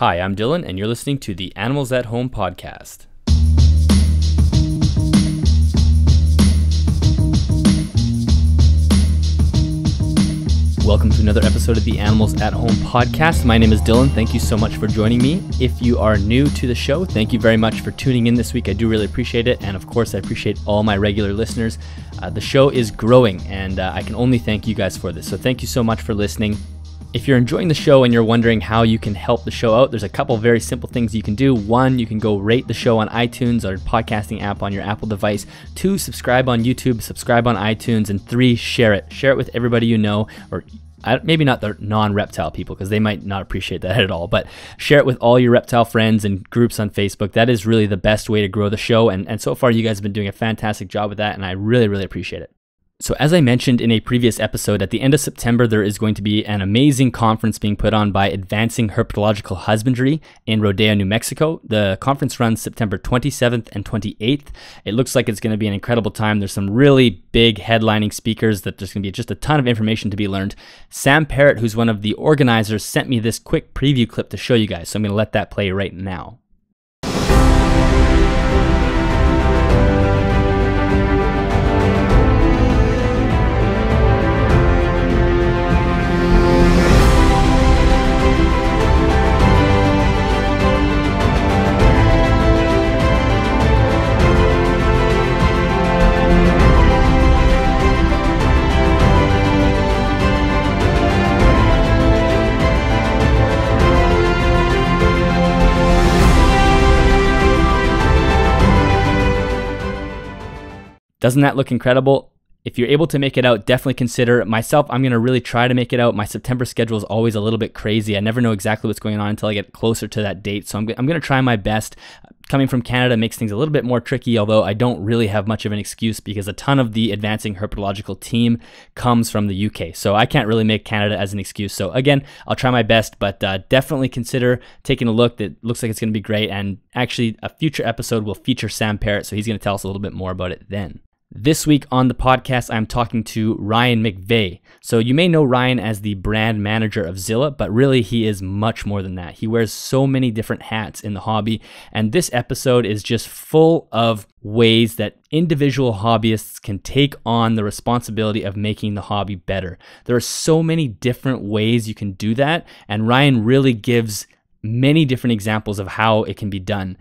Hi, I'm Dylan, and you're listening to the Animals at Home podcast. Welcome to another episode of the Animals at Home podcast. My name is Dylan. Thank you so much for joining me. If you are new to the show, thank you very much for tuning in this week. I do really appreciate it. And of course, I appreciate all my regular listeners. Uh, the show is growing, and uh, I can only thank you guys for this. So thank you so much for listening. If you're enjoying the show and you're wondering how you can help the show out, there's a couple very simple things you can do. One, you can go rate the show on iTunes or podcasting app on your Apple device. Two, subscribe on YouTube, subscribe on iTunes, and three, share it. Share it with everybody you know, or maybe not the non-reptile people because they might not appreciate that at all. But share it with all your reptile friends and groups on Facebook. That is really the best way to grow the show, and and so far you guys have been doing a fantastic job with that, and I really really appreciate it. So, as I mentioned in a previous episode, at the end of September, there is going to be an amazing conference being put on by Advancing Herpetological Husbandry in Rodeo, New Mexico. The conference runs September 27th and 28th. It looks like it's going to be an incredible time. There's some really big headlining speakers that there's going to be just a ton of information to be learned. Sam Parrott, who's one of the organizers, sent me this quick preview clip to show you guys. So, I'm going to let that play right now. Doesn't that look incredible? If you're able to make it out, definitely consider myself. I'm going to really try to make it out. My September schedule is always a little bit crazy. I never know exactly what's going on until I get closer to that date. So I'm, I'm going to try my best. Coming from Canada makes things a little bit more tricky, although I don't really have much of an excuse because a ton of the advancing herpetological team comes from the UK. So I can't really make Canada as an excuse. So again, I'll try my best, but uh, definitely consider taking a look. That looks like it's going to be great. And actually, a future episode will feature Sam Parrott. So he's going to tell us a little bit more about it then. This week on the podcast, I'm talking to Ryan McVeigh. So, you may know Ryan as the brand manager of Zilla, but really he is much more than that. He wears so many different hats in the hobby, and this episode is just full of ways that individual hobbyists can take on the responsibility of making the hobby better. There are so many different ways you can do that, and Ryan really gives many different examples of how it can be done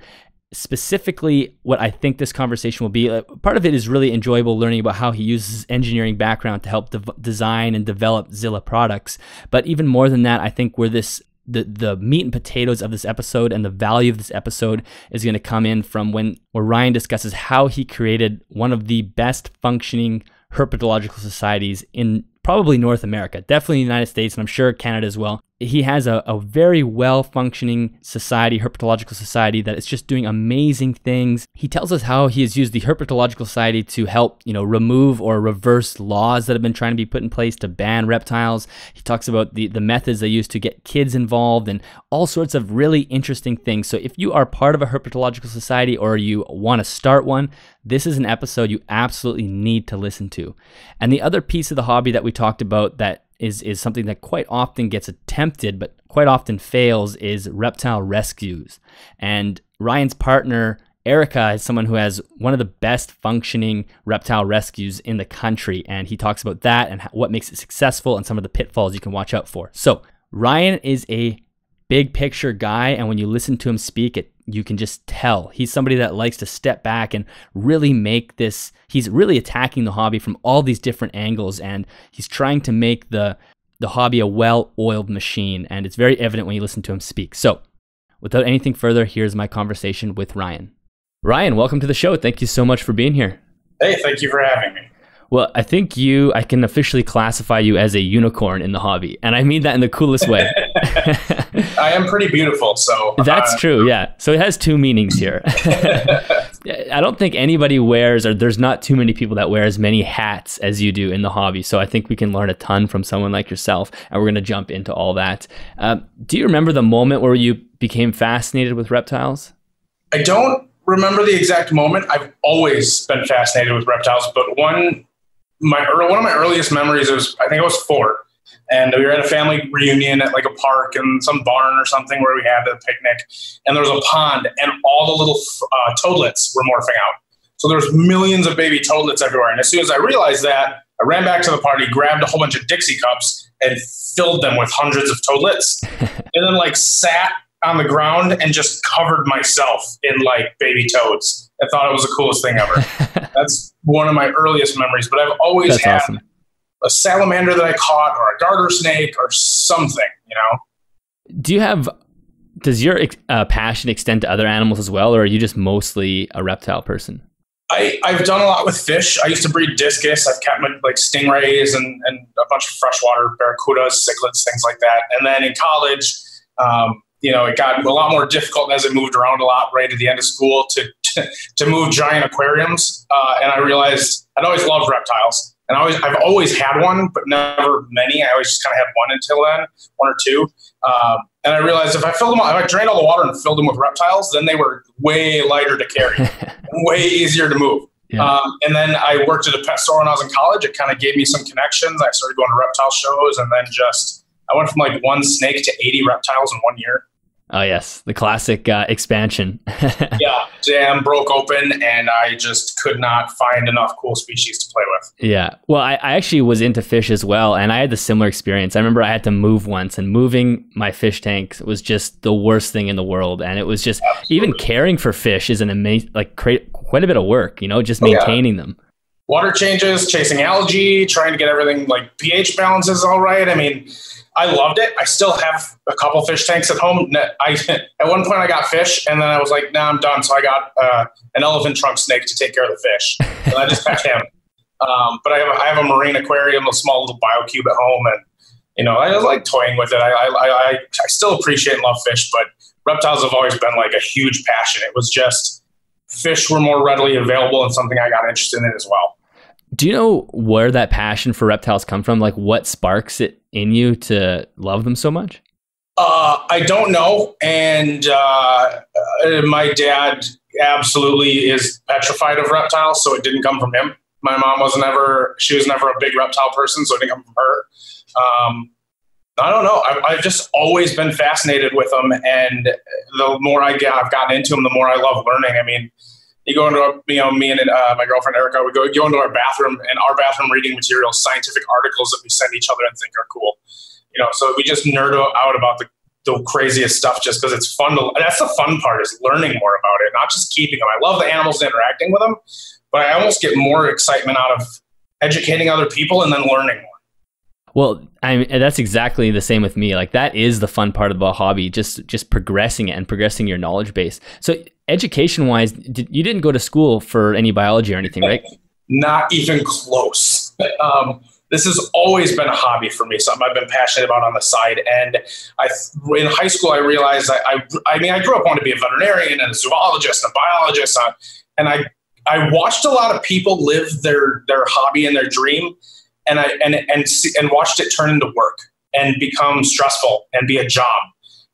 specifically what I think this conversation will be. Uh, part of it is really enjoyable learning about how he uses his engineering background to help de- design and develop Zilla products. But even more than that, I think where this the the meat and potatoes of this episode and the value of this episode is going to come in from when where Ryan discusses how he created one of the best functioning herpetological societies in probably North America, definitely the United States, and I'm sure Canada as well he has a, a very well functioning society, herpetological society, that is just doing amazing things. He tells us how he has used the herpetological society to help, you know, remove or reverse laws that have been trying to be put in place to ban reptiles. He talks about the, the methods they use to get kids involved and all sorts of really interesting things. So if you are part of a herpetological society or you want to start one, this is an episode you absolutely need to listen to. And the other piece of the hobby that we talked about that is is something that quite often gets attempted but quite often fails is reptile rescues. And Ryan's partner Erica is someone who has one of the best functioning reptile rescues in the country and he talks about that and what makes it successful and some of the pitfalls you can watch out for. So, Ryan is a big picture guy and when you listen to him speak it you can just tell. He's somebody that likes to step back and really make this he's really attacking the hobby from all these different angles and he's trying to make the the hobby a well-oiled machine and it's very evident when you listen to him speak. So without anything further here's my conversation with ryan. Ryan welcome to the show. Thank you so much for being here. Hey thank you for having me well, I think you, I can officially classify you as a unicorn in the hobby. And I mean that in the coolest way. I am pretty beautiful, so. That's uh, true, yeah. So it has two meanings here. I don't think anybody wears, or there's not too many people that wear as many hats as you do in the hobby. So I think we can learn a ton from someone like yourself. And we're going to jump into all that. Um, do you remember the moment where you became fascinated with reptiles? I don't remember the exact moment. I've always been fascinated with reptiles, but one my one of my earliest memories was I think I was four. and we were at a family reunion at like a park and some barn or something where we had a picnic, and there was a pond, and all the little uh, toadlets were morphing out. So there's millions of baby toadlets everywhere. And as soon as I realized that, I ran back to the party, grabbed a whole bunch of Dixie cups, and filled them with hundreds of toadlets, and then like sat on the ground and just covered myself in like baby toads. I thought it was the coolest thing ever. That's one of my earliest memories. But I've always That's had awesome. a salamander that I caught, or a garter snake, or something. You know. Do you have? Does your uh, passion extend to other animals as well, or are you just mostly a reptile person? I, I've done a lot with fish. I used to breed discus. I've kept like stingrays and, and a bunch of freshwater barracudas, cichlids, things like that. And then in college, um, you know, it got a lot more difficult as it moved around a lot right at the end of school to to, to move giant aquariums. Uh, and I realized I'd always loved reptiles, and I always I've always had one, but never many. I always just kind of had one until then, one or two. Um, and I realized if I filled them, all, if I drained all the water and filled them with reptiles, then they were way lighter to carry, way easier to move. Yeah. Um, and then I worked at a pet store when I was in college. It kind of gave me some connections. I started going to reptile shows, and then just I went from like one snake to 80 reptiles in one year. Oh yes, the classic uh, expansion. yeah, dam broke open, and I just could not find enough cool species to play with. Yeah, well, I, I, actually was into fish as well, and I had the similar experience. I remember I had to move once, and moving my fish tank was just the worst thing in the world. And it was just Absolutely. even caring for fish is an amazing, like quite a bit of work. You know, just maintaining oh, yeah. them. Water changes, chasing algae, trying to get everything like pH balances all right. I mean I loved it. I still have a couple fish tanks at home. I at one point I got fish, and then I was like, "Now nah, I'm done." So I got uh, an elephant trunk snake to take care of the fish, and I just pet him. Um, but I have, a, I have a marine aquarium, a small little biocube at home, and you know I like toying with it. I, I, I, I still appreciate and love fish, but reptiles have always been like a huge passion. It was just fish were more readily available and something I got interested in as well. Do you know where that passion for reptiles come from? Like what sparks it in you to love them so much? Uh, I don't know. And uh, uh, my dad absolutely is petrified of reptiles, so it didn't come from him. My mom was never, she was never a big reptile person, so it didn't come from her. Um, I don't know. I've, I've, just always been fascinated with them, and the more I get, I've gotten into them, the more I love learning. I mean, you go into a, you know me and uh, my girlfriend Erica we go go into our bathroom and our bathroom reading materials scientific articles that we send each other and think are cool you know so we just nerd out about the, the craziest stuff just because it's fun to that's the fun part is learning more about it not just keeping them I love the animals interacting with them but I almost get more excitement out of educating other people and then learning more well, I mean, that's exactly the same with me. Like that is the fun part of the hobby, just just progressing it and progressing your knowledge base. So, education wise, did, you didn't go to school for any biology or anything, right? Not even close. Um, this has always been a hobby for me, something I've been passionate about on the side. And I, in high school, I realized I, I, I mean, I grew up wanting to be a veterinarian and a zoologist and a biologist, uh, and I, I watched a lot of people live their their hobby and their dream and I and and and watched it turn into work and become stressful and be a job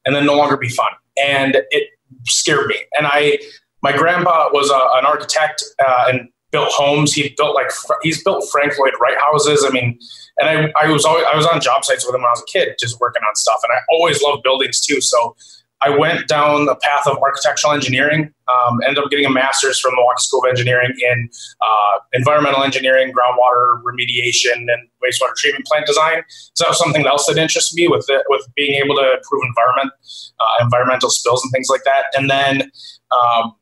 and then no longer be fun. And it scared me. And I, my grandpa was a, an architect uh, and built homes. He built like he's built Frank Lloyd Wright houses. I mean, and I, I was always I was on job sites with him when I was a kid, just working on stuff. And I always loved buildings too. So I went down the path of architectural engineering, um, ended up getting a master's from the Milwaukee School of Engineering in uh, environmental engineering, groundwater remediation, and wastewater treatment plant design. So that was something else that interested me with the, with being able to improve environment, uh, environmental spills, and things like that. And then um,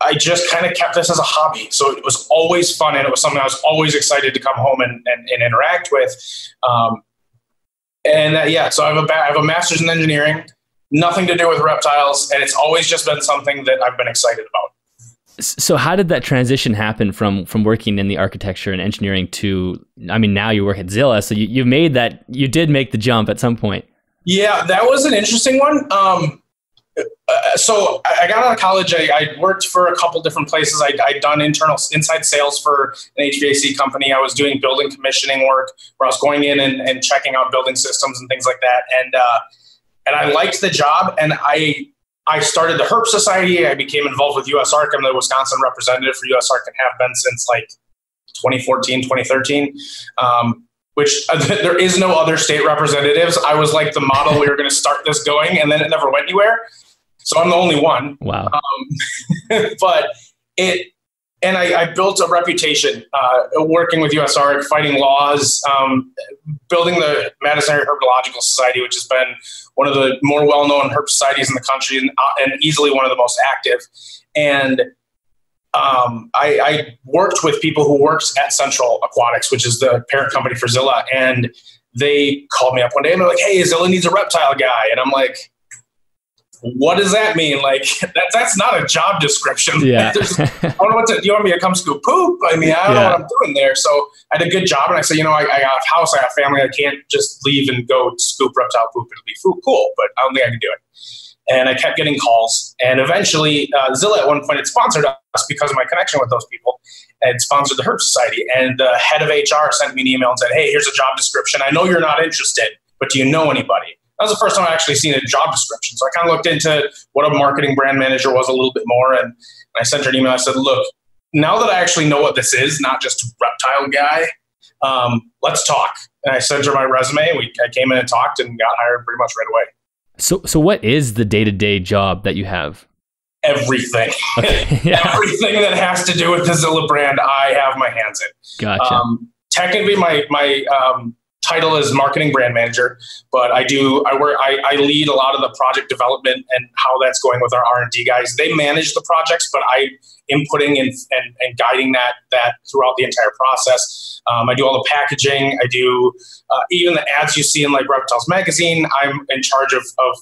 I just kind of kept this as a hobby. So it was always fun, and it was something I was always excited to come home and, and, and interact with. Um, and uh, yeah, so I have a I have a master's in engineering nothing to do with reptiles, and it's always just been something that I've been excited about. So how did that transition happen from from working in the architecture and engineering to I mean now you work at Zilla so you you made that you did make the jump at some point. Yeah, that was an interesting one. Um, uh, so I got out of college. I, I, worked for a couple different places. I, had done internal inside sales for an HVAC company. I was doing building commissioning work where I was going in and, and checking out building systems and things like that. And uh, and I liked the job. And I I started the Herp Society. I became involved with USARK. I'm the Wisconsin representative for USARK and have been since like 2014, 2013. Um, which uh, there is no other state representatives. I was like the model we were going to start this going, and then it never went anywhere. So I'm the only one. Wow. Um, but it, and I, I built a reputation uh, working with USARK, fighting laws, um, building the Madison Area Herpetological Society, which has been one of the more well-known herp societies in the country and, uh, and easily one of the most active. And um, I, I, worked with people who worked at Central Aquatics, which is the parent company for Zilla, and they called me up one day and they're like, "Hey, Zilla needs a reptile guy," and I'm like, "What does that mean? Like that, that's not a job description. Yeah. I don't know what to. Do you want me to come scoop poop? I mean, I don't yeah. know what I'm doing there. So I did a good job, and I said, you know, I, I got a house, I got a family, I can't just leave and go scoop reptile poop. It'll be food, cool, but I don't think I can do it and I kept getting calls. And eventually, uh, Zilla at one point had sponsored us because of my connection with those people and sponsored the Herp Society. And the head of HR sent me an email and said, Hey, here's a job description. I know you're not interested, but do you know anybody? That was the first time I actually seen a job description. So I kind of looked into what a marketing brand manager was a little bit more. And I sent her an email. I said, Look, now that I actually know what this is, not just reptile guy, um, let's talk. And I sent her my resume. We, I came in and talked and got hired pretty much right away. So, so what is the day to day job that you have? Everything. Okay. Yeah. Everything that has to do with the Zilla brand, I have my hands in. Gotcha. Um, technically, my my um, title is marketing brand manager, but I do I work I, I, lead a lot of the project development and how that's going with our R and D guys. They manage the projects, but I inputting and, and, and guiding that that throughout the entire process. Um, I do all the packaging. I do uh, even the ads you see in like Reptiles Magazine. I'm in charge of, of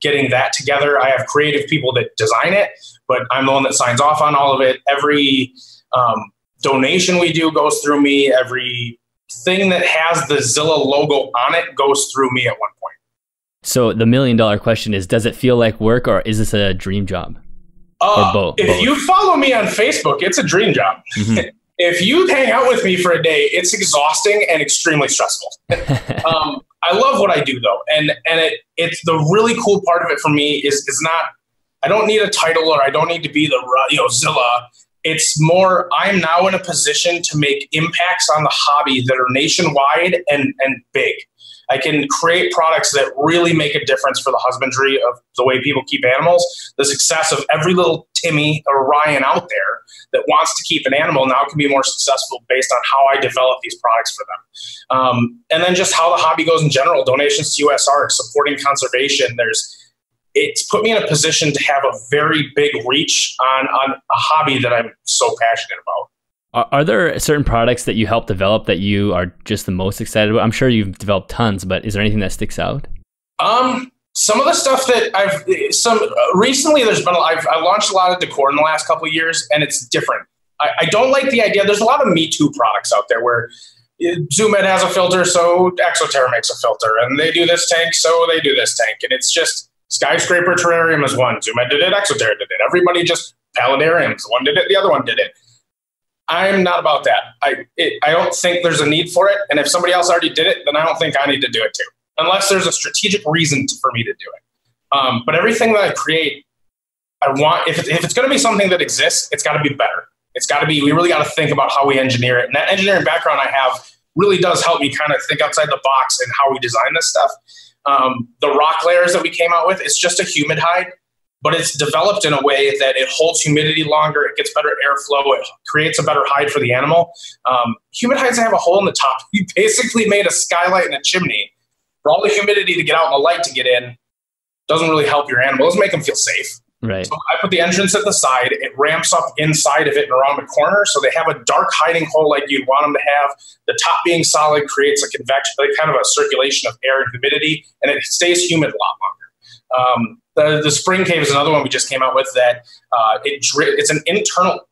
getting that together. I have creative people that design it, but I'm the one that signs off on all of it. Every um, donation we do goes through me. Every thing that has the Zilla logo on it goes through me at one point. So the million dollar question is: Does it feel like work, or is this a dream job? Uh, both, if both. you follow me on Facebook, it's a dream job. Mm-hmm. if you hang out with me for a day, it's exhausting and extremely stressful. um, I love what I do though, and and it it's the really cool part of it for me is is not I don't need a title or I don't need to be the you know Zilla. It's more I'm now in a position to make impacts on the hobby that are nationwide and and big. I can create products that really make a difference for the husbandry of the way people keep animals. The success of every little Timmy or Ryan out there that wants to keep an animal now can be more successful based on how I develop these products for them. Um, and then just how the hobby goes in general, donations to USARK supporting conservation. There's it's put me in a position to have a very big reach on, on a hobby that I'm so passionate about. Are, are there certain products that you help develop that you are just the most excited about? I'm sure you've developed tons, but is there anything that sticks out? Um, some of the stuff that I've some recently there's been I've I launched a lot of decor in the last couple of years, and it's different. I, I don't like the idea. There's a lot of Me Too products out there where Zoo Med has a filter, so Exo Terra makes a filter, and they do this tank, so they do this tank, and it's just skyscraper terrarium is one. Zoo Med did it, Exo Terra did it. Everybody just paludariums. One did it, the other one did it. I'm not about that. I it, I don't think there's a need for it. And if somebody else already did it, then I don't think I need to do it too, unless there's a strategic reason to, for me to do it. Um, but everything that I create, I want if, if it's going to be something that exists, it's got to be better. It's got to be. We really got to think about how we engineer it. And that engineering background I have really does help me kind of think outside the box and how we design this stuff. Um, the Rock Lairs that we came out with, it's just a humid hide but it's developed in a way that it holds humidity longer, it gets better airflow, it creates a better hide for the animal. Um, humid hides have a hole in the top. You basically made a skylight and a chimney for all the humidity to get out and the light to get in. Doesn't really help your animal. Doesn't make them feel safe. Right. So I put the entrance at the side. It ramps up inside of it and around the corner, so they have a dark hiding hole like you'd want them to have. The top being solid creates a convection, like kind of a circulation of air and humidity, and it stays humid a lot longer. Um, the, the Spring Cave is another one we just came out with that uh, it dri- it's an internal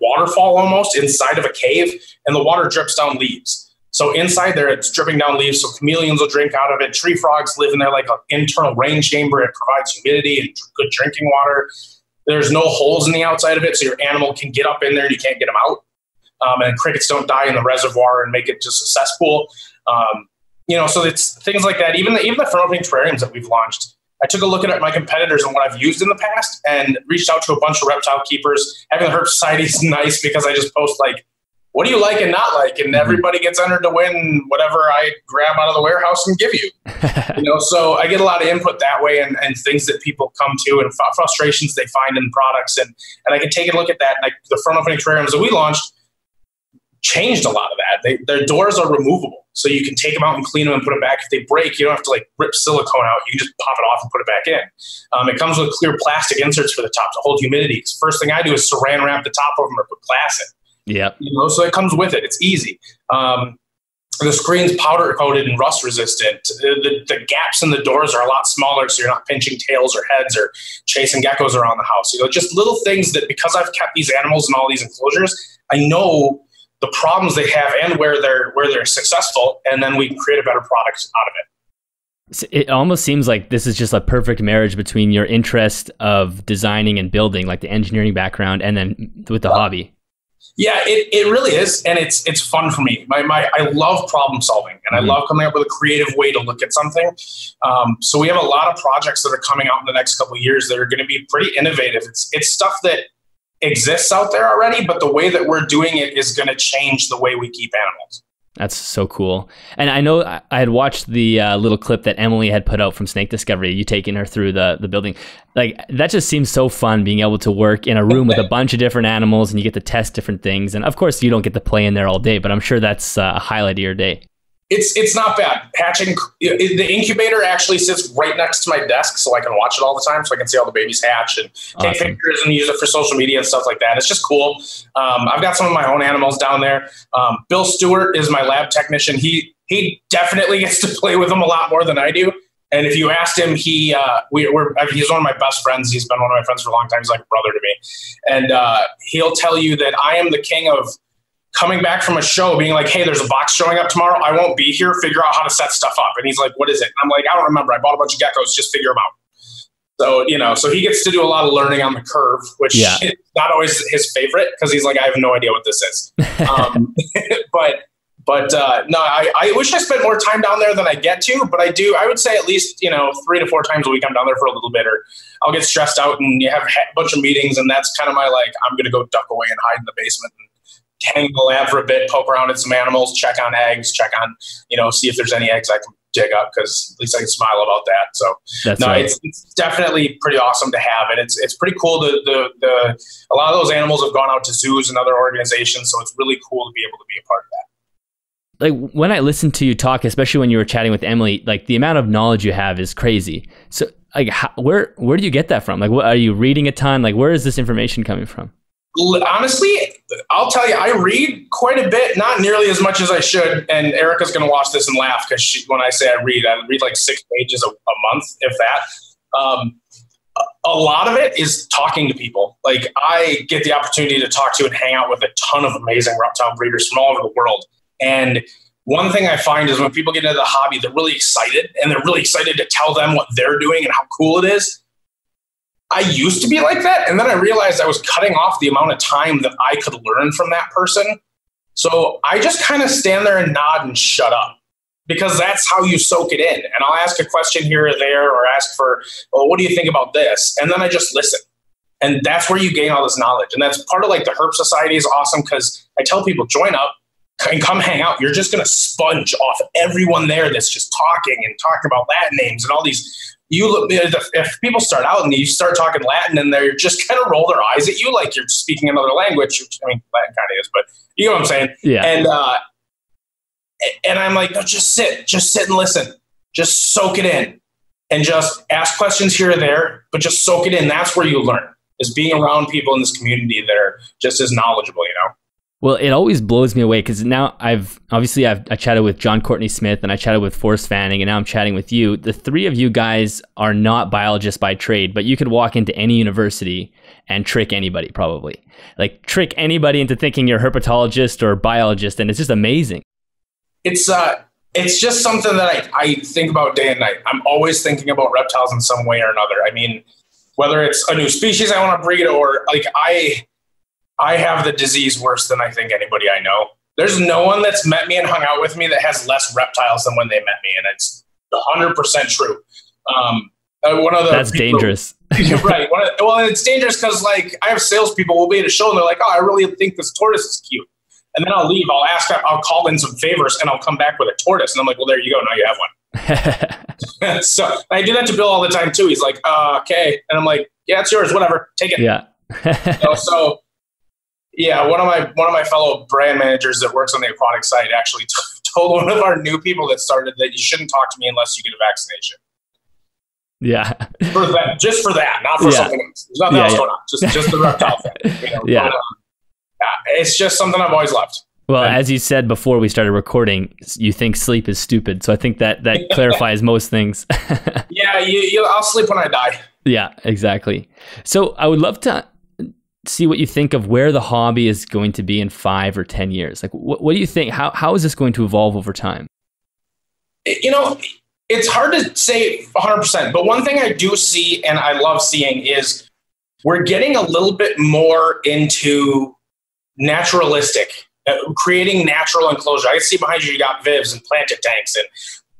waterfall almost inside of a cave, and the water drips down leaves. So inside there, it's dripping down leaves, so chameleons will drink out of it. Tree frogs live in there like an internal rain chamber. It provides humidity and good drinking water. There's no holes in the outside of it, so your animal can get up in there and you can't get them out. Um, and crickets don't die in the reservoir and make it just a cesspool. Um, you know, so it's things like that. Even the, even the front opening terrariums that we've launched, I took a look at my competitors and what I've used in the past and reached out to a bunch of reptile keepers. Having the Herp Society is nice because I just post like what do you like and not like? And mm-hmm. everybody gets entered to win whatever I grab out of the warehouse and give you. you know, so I get a lot of input that way and, and things that people come to and frustrations they find in products. And, and I can take a look at that. And the front opening terrariums that we launched changed a lot of that. They, their doors are removable. So you can take them out and clean them and put them back. If they break, you don't have to like rip silicone out. You can just pop it off and put it back in. Um, it comes with clear plastic inserts for the top to hold humidity. First thing I do is saran wrap the top of them or put glass in. Yeah. You know, so it comes with it. It's easy. Um, the screen's powder coated and rust resistant. The, the, the, gaps in the doors are a lot smaller, so you're not pinching tails or heads or chasing geckos around the house. You know, just little things that because I've kept these animals in all these enclosures, I know the problems they have and where they're where they're successful, and then we create a better product out of it. It almost seems like this is just a perfect marriage between your interest of designing and building, like the engineering background, and then with the hobby. Yeah, it, it really is, and it's it's fun for me. My, my I love problem solving, and mm-hmm. I love coming up with a creative way to look at something. Um, so we have a lot of projects that are coming out in the next couple years that are going to be pretty innovative. It's it's stuff that exists out there already, but the way that we're doing it is going to change the way we keep animals. That's so cool. And I know I had watched the uh, little clip that Emily had put out from Snake Discovery, you taking her through the, the building. Like, that just seems so fun being able to work in a room with a bunch of different animals and you get to test different things. And of course, you don't get to play in there all day, but I'm sure that's uh, a highlight of your day it's it's not bad. Hatching the incubator actually sits right next to my desk, so I can watch it all the time, so I can see all the babies hatch and take awesome. pictures and use it for social media and stuff like that. It's just cool. Um, I've got some of my own animals down there. Um, Bill Stewart is my lab technician. He he definitely gets to play with them a lot more than I do. And if you asked him, he uh, we, are he's one of my best friends. He's been one of my friends for a long time. He's like a brother to me, and uh, he'll tell you that I am the king of coming back from a show being like, hey, there's a box showing up tomorrow. I won't be here. Figure out how to set stuff up. And he's like, what is it? And I'm like, I don't remember. I bought a bunch of geckos. Just figure them out. So, you know, so he gets to do a lot of learning on the curve, which yeah. is not always his favorite because he's like, I have no idea what this is. Um, but, but uh, no, I, I wish I spent more time down there than I get to, but I do. I would say at least, you know, three to four times a week I'm down there for a little bit, or I'll get stressed out and you have a bunch of meetings, and that's kind of my like, I'm going to go duck away and hide in the basement and hang in the lab for a bit, poke around at some animals, check on eggs, check on, you know, see if there's any eggs I can dig up because at least I can smile about that. So That's no, right. it's, it's, definitely pretty awesome to have, and it's it's pretty cool. The, the the a lot of those animals have gone out to zoos and other organizations, so it's really cool to be able to be a part of that. Like when I listened to you talk, especially when you were chatting with Emily, like the amount of knowledge you have is crazy. So, like, how, where where do you get that from? Like, what are you reading a ton? Like, where is this information coming from? Honestly, I'll tell you, I read quite a bit, not nearly as much as I should. And Erica's going to watch this and laugh because when I say I read, I read like six pages a, a month, if that. Um, a lot of it is talking to people. Like I get the opportunity to talk to and hang out with a ton of amazing reptile breeders from all over the world. And one thing I find is when people get into the hobby, they're really excited and they're really excited to tell them what they're doing and how cool it is. I used to be like that. And then I realized I was cutting off the amount of time that I could learn from that person. So I just kind of stand there and nod and shut up because that's how you soak it in. And I'll ask a question here or there or ask for, well, what do you think about this? And then I just listen. And that's where you gain all this knowledge. And that's part of like the Herp Society is awesome because I tell people, join up and come hang out. You're just going to sponge off everyone there that's just talking and talking about Latin names and all these you look if people start out and you start talking Latin and they're just kind of roll their eyes at you like you're speaking another language. Which, I mean, Latin kind of is, but you know what I'm saying? Yeah. And uh, and I'm like, no, just sit, just sit and listen, just soak it in, and just ask questions here or there, but just soak it in. That's where you learn is being around people in this community that are just as knowledgeable. You know. Well, it always blows me away because now I've obviously I've I chatted with John Courtney Smith and I chatted with Forrest Fanning and now I'm chatting with you. The three of you guys are not biologists by trade, but you could walk into any university and trick anybody probably. Like trick anybody into thinking you're a herpetologist or biologist, and it's just amazing. It's uh it's just something that I, I think about day and night. I'm always thinking about reptiles in some way or another. I mean, whether it's a new species I want to breed or like I I have the disease worse than I think anybody I know. There's no one that's met me and hung out with me that has less reptiles than when they met me, and it's 100 percent true. Um, uh, one of the that's people, dangerous, right? Of, well, it's dangerous because like I have salespeople will be at a show and they're like, "Oh, I really think this tortoise is cute," and then I'll leave. I'll ask, I'll call in some favors, and I'll come back with a tortoise. And I'm like, well, there you go. Now you have one. so I do that to Bill all the time too. He's like, uh, okay, and I'm like, yeah, it's yours. Whatever, take it. Yeah. you know, so yeah, one of my one of my fellow brand managers that works on the aquatic site actually t- told one of our new people that started that you shouldn't talk to me unless you get a vaccination. Yeah. For that, just for that, not for Yeah. something else. There's nothing Yeah, else yeah. going on. Just just the reptile thing. You know? Yeah. But, um, yeah, it's just something I've always loved. Well, as you said before we started recording, you think sleep is stupid. So I think that that clarifies most things. Yeah, you, you, I'll sleep when I die. yeah, exactly. So I would love to see what you think of where the hobby is going to be in five or 10 years. Like, what, what do you think? How, how is this going to evolve over time? you know, it's hard to say 100%, but one thing I do see and I love seeing is we're getting a little bit more into naturalistic, uh, creating natural enclosure. I see behind you, you got Vivs and planted tanks, and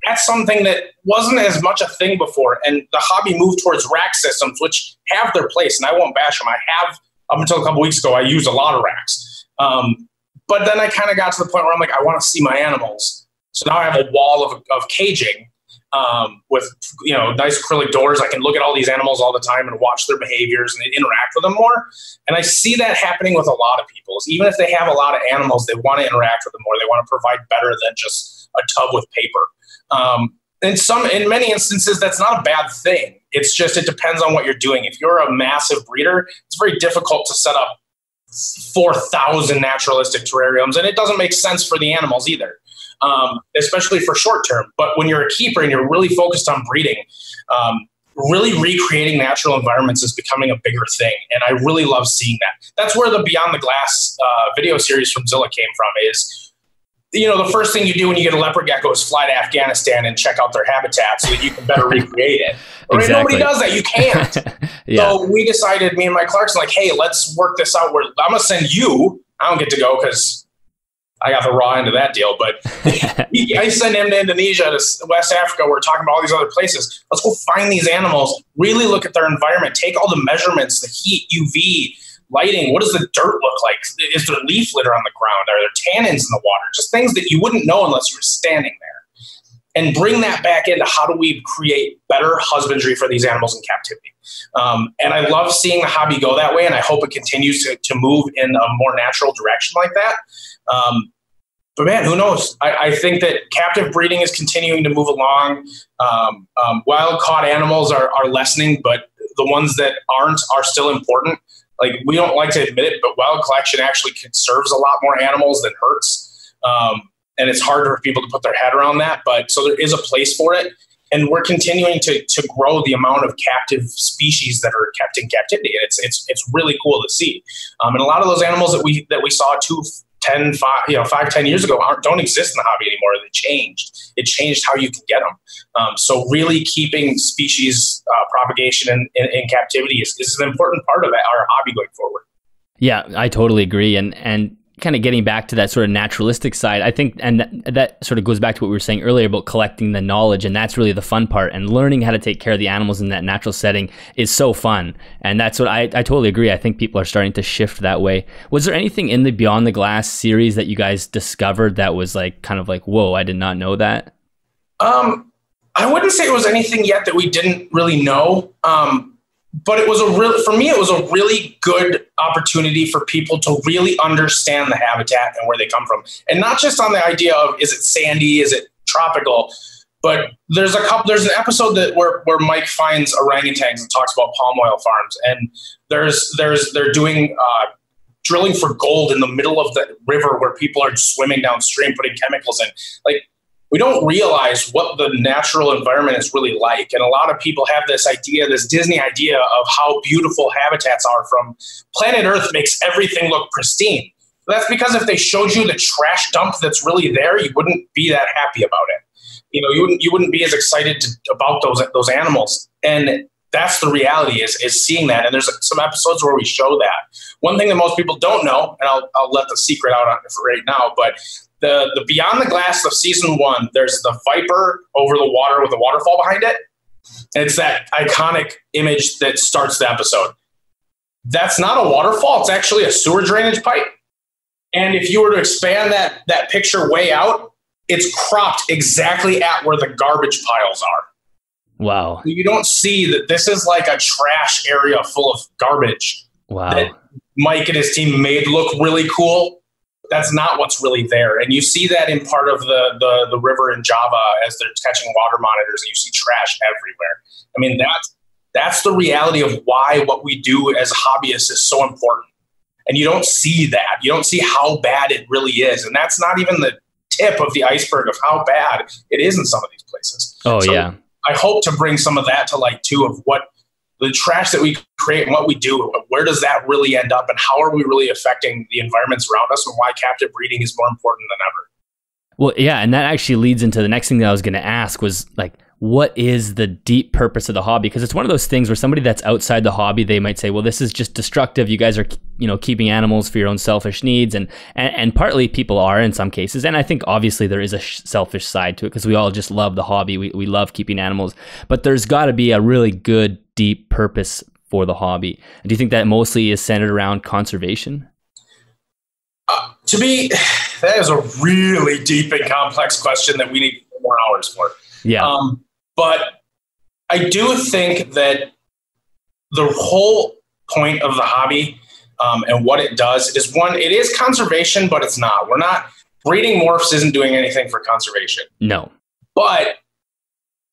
that's something that wasn't as much a thing before. And the hobby moved towards rack systems, which have their place, and I won't bash them. I have, up until a couple weeks ago, I used a lot of racks. Um, but then I kind of got to the point where I'm like, I want to see my animals. So now I have a wall of, of caging um, with you know nice acrylic doors. I can look at all these animals all the time and watch their behaviors and interact with them more. And I see that happening with a lot of people. Even if they have a lot of animals, they want to interact with them more. They want to provide better than just a tub with paper. Um, in some, in many instances, that's not a bad thing. It's just it depends on what you're doing. If you're a massive breeder, it's very difficult to set up four thousand naturalistic terrariums, and it doesn't make sense for the animals either um, especially for short term. But when you're a keeper and you're really focused on breeding, um, really recreating natural environments is becoming a bigger thing. And I really love seeing that. That's where the Beyond the Glass uh, video series from Zilla came from is, you know, the first thing you do when you get a leopard gecko is fly to Afghanistan and check out their habitat so that you can better recreate it. Right? Exactly. Nobody does that. You can't. yeah. So we decided, me and Mike Clarkson, like, hey, let's work this out. Where I'm gonna send you. I don't get to go because I got the raw end of that deal. But I send him to Indonesia, to West Africa. We're talking about all these other places. Let's go find these animals. Really look at their environment. Take all the measurements, the heat, UV, lighting. What does the dirt look like? Is there leaf litter on the ground? Are there tannins in the water? Just things that you wouldn't know unless you were standing there and bring that back into how do we create better husbandry for these animals in captivity. Um, and I love seeing the hobby go that way, and I hope it continues to, to move in a more natural direction like that. Um, but man, who knows? I, I think that captive breeding is continuing to move along. Um, um, wild caught animals are, are lessening, but the ones that aren't are still important. Like we don't like to admit it, but wild collection actually conserves a lot more animals than hurts. Um, and it's harder for people to put their head around that. But so there is a place for it, and we're continuing to to grow the amount of captive species that are kept in captivity. It's it's it's really cool to see. Um, and a lot of those animals that we that we saw two. 10 5 you know 5 10 years ago don't exist in the hobby anymore. They changed. It changed how you can get them um, so really keeping species uh, propagation in, in, in captivity is, is an important part of our hobby going forward. Yeah, I totally agree. And and kind of getting back to that sort of naturalistic side, I think, and that, that sort of goes back to what we were saying earlier about collecting the knowledge, and that's really the fun part. And learning how to take care of the animals in that natural setting is so fun, and that's what I, I totally agree. I think people are starting to shift that way. Was there anything in the Beyond the Glass series that you guys discovered that was like kind of like, whoa, I did not know that? Um, I wouldn't say it was anything yet that we didn't really know. Um, but it was a real for me. It was a really good opportunity for people to really understand the habitat and where they come from, and not just on the idea of is it sandy, is it tropical. But there's a couple. There's an episode that where where Mike finds orangutans and talks about palm oil farms, and there's there's they're doing uh, drilling for gold in the middle of the river where people are swimming downstream, putting chemicals in. Like we don't realize what the natural environment is really like. And a lot of people have this idea, this Disney idea of how beautiful habitats are from planet Earth makes everything look pristine. That's because if they showed you the trash dump that's really there, you wouldn't be that happy about it. You know, you wouldn't you wouldn't be as excited to, about those those animals. And that's the reality is is seeing that. And there's some episodes where we show that. One thing that most people don't know, and I'll, I'll let the secret out on it for right now, but the the Beyond the Glass of season one, there's the Viper over the water with a waterfall behind it. And it's that iconic image that starts the episode. That's not a waterfall, it's actually a sewer drainage pipe. And if you were to expand that that picture way out, it's cropped exactly at where the garbage piles are. Wow. You don't see that this is like a trash area full of garbage. Wow. That Mike and his team made look really cool. That's not what's really there. And you see that in part of the, the, the river in Java as they're catching water monitors and you see trash everywhere. I mean, that's, that's the reality of why what we do as hobbyists is so important. And you don't see that. You don't see how bad it really is. And that's not even the tip of the iceberg of how bad it is in some of these places. Oh, So yeah. I hope to bring some of that to light too of what the trash that we create and what we do, where does that really end up and how are we really affecting the environments around us and why captive breeding is more important than ever. Well, yeah, and that actually leads into the next thing that I was going to ask was like, what is the deep purpose of the hobby? Because it's one of those things where somebody that's outside the hobby, they might say, "Well, this is just destructive. You guys are, you know, keeping animals for your own selfish needs," and and, and partly people are in some cases, and I think obviously there is a sh- selfish side to it because we all just love the hobby. We we love keeping animals, but there's got to be a really good deep purpose for the hobby. Do you think that mostly is centered around conservation? Uh, to me, that is a really deep and complex question that we need more hours for. Yeah. Um, but I do think that the whole point of the hobby um, and what it does is one, it is conservation, but it's not. We're not breeding morphs isn't doing anything for conservation, no. but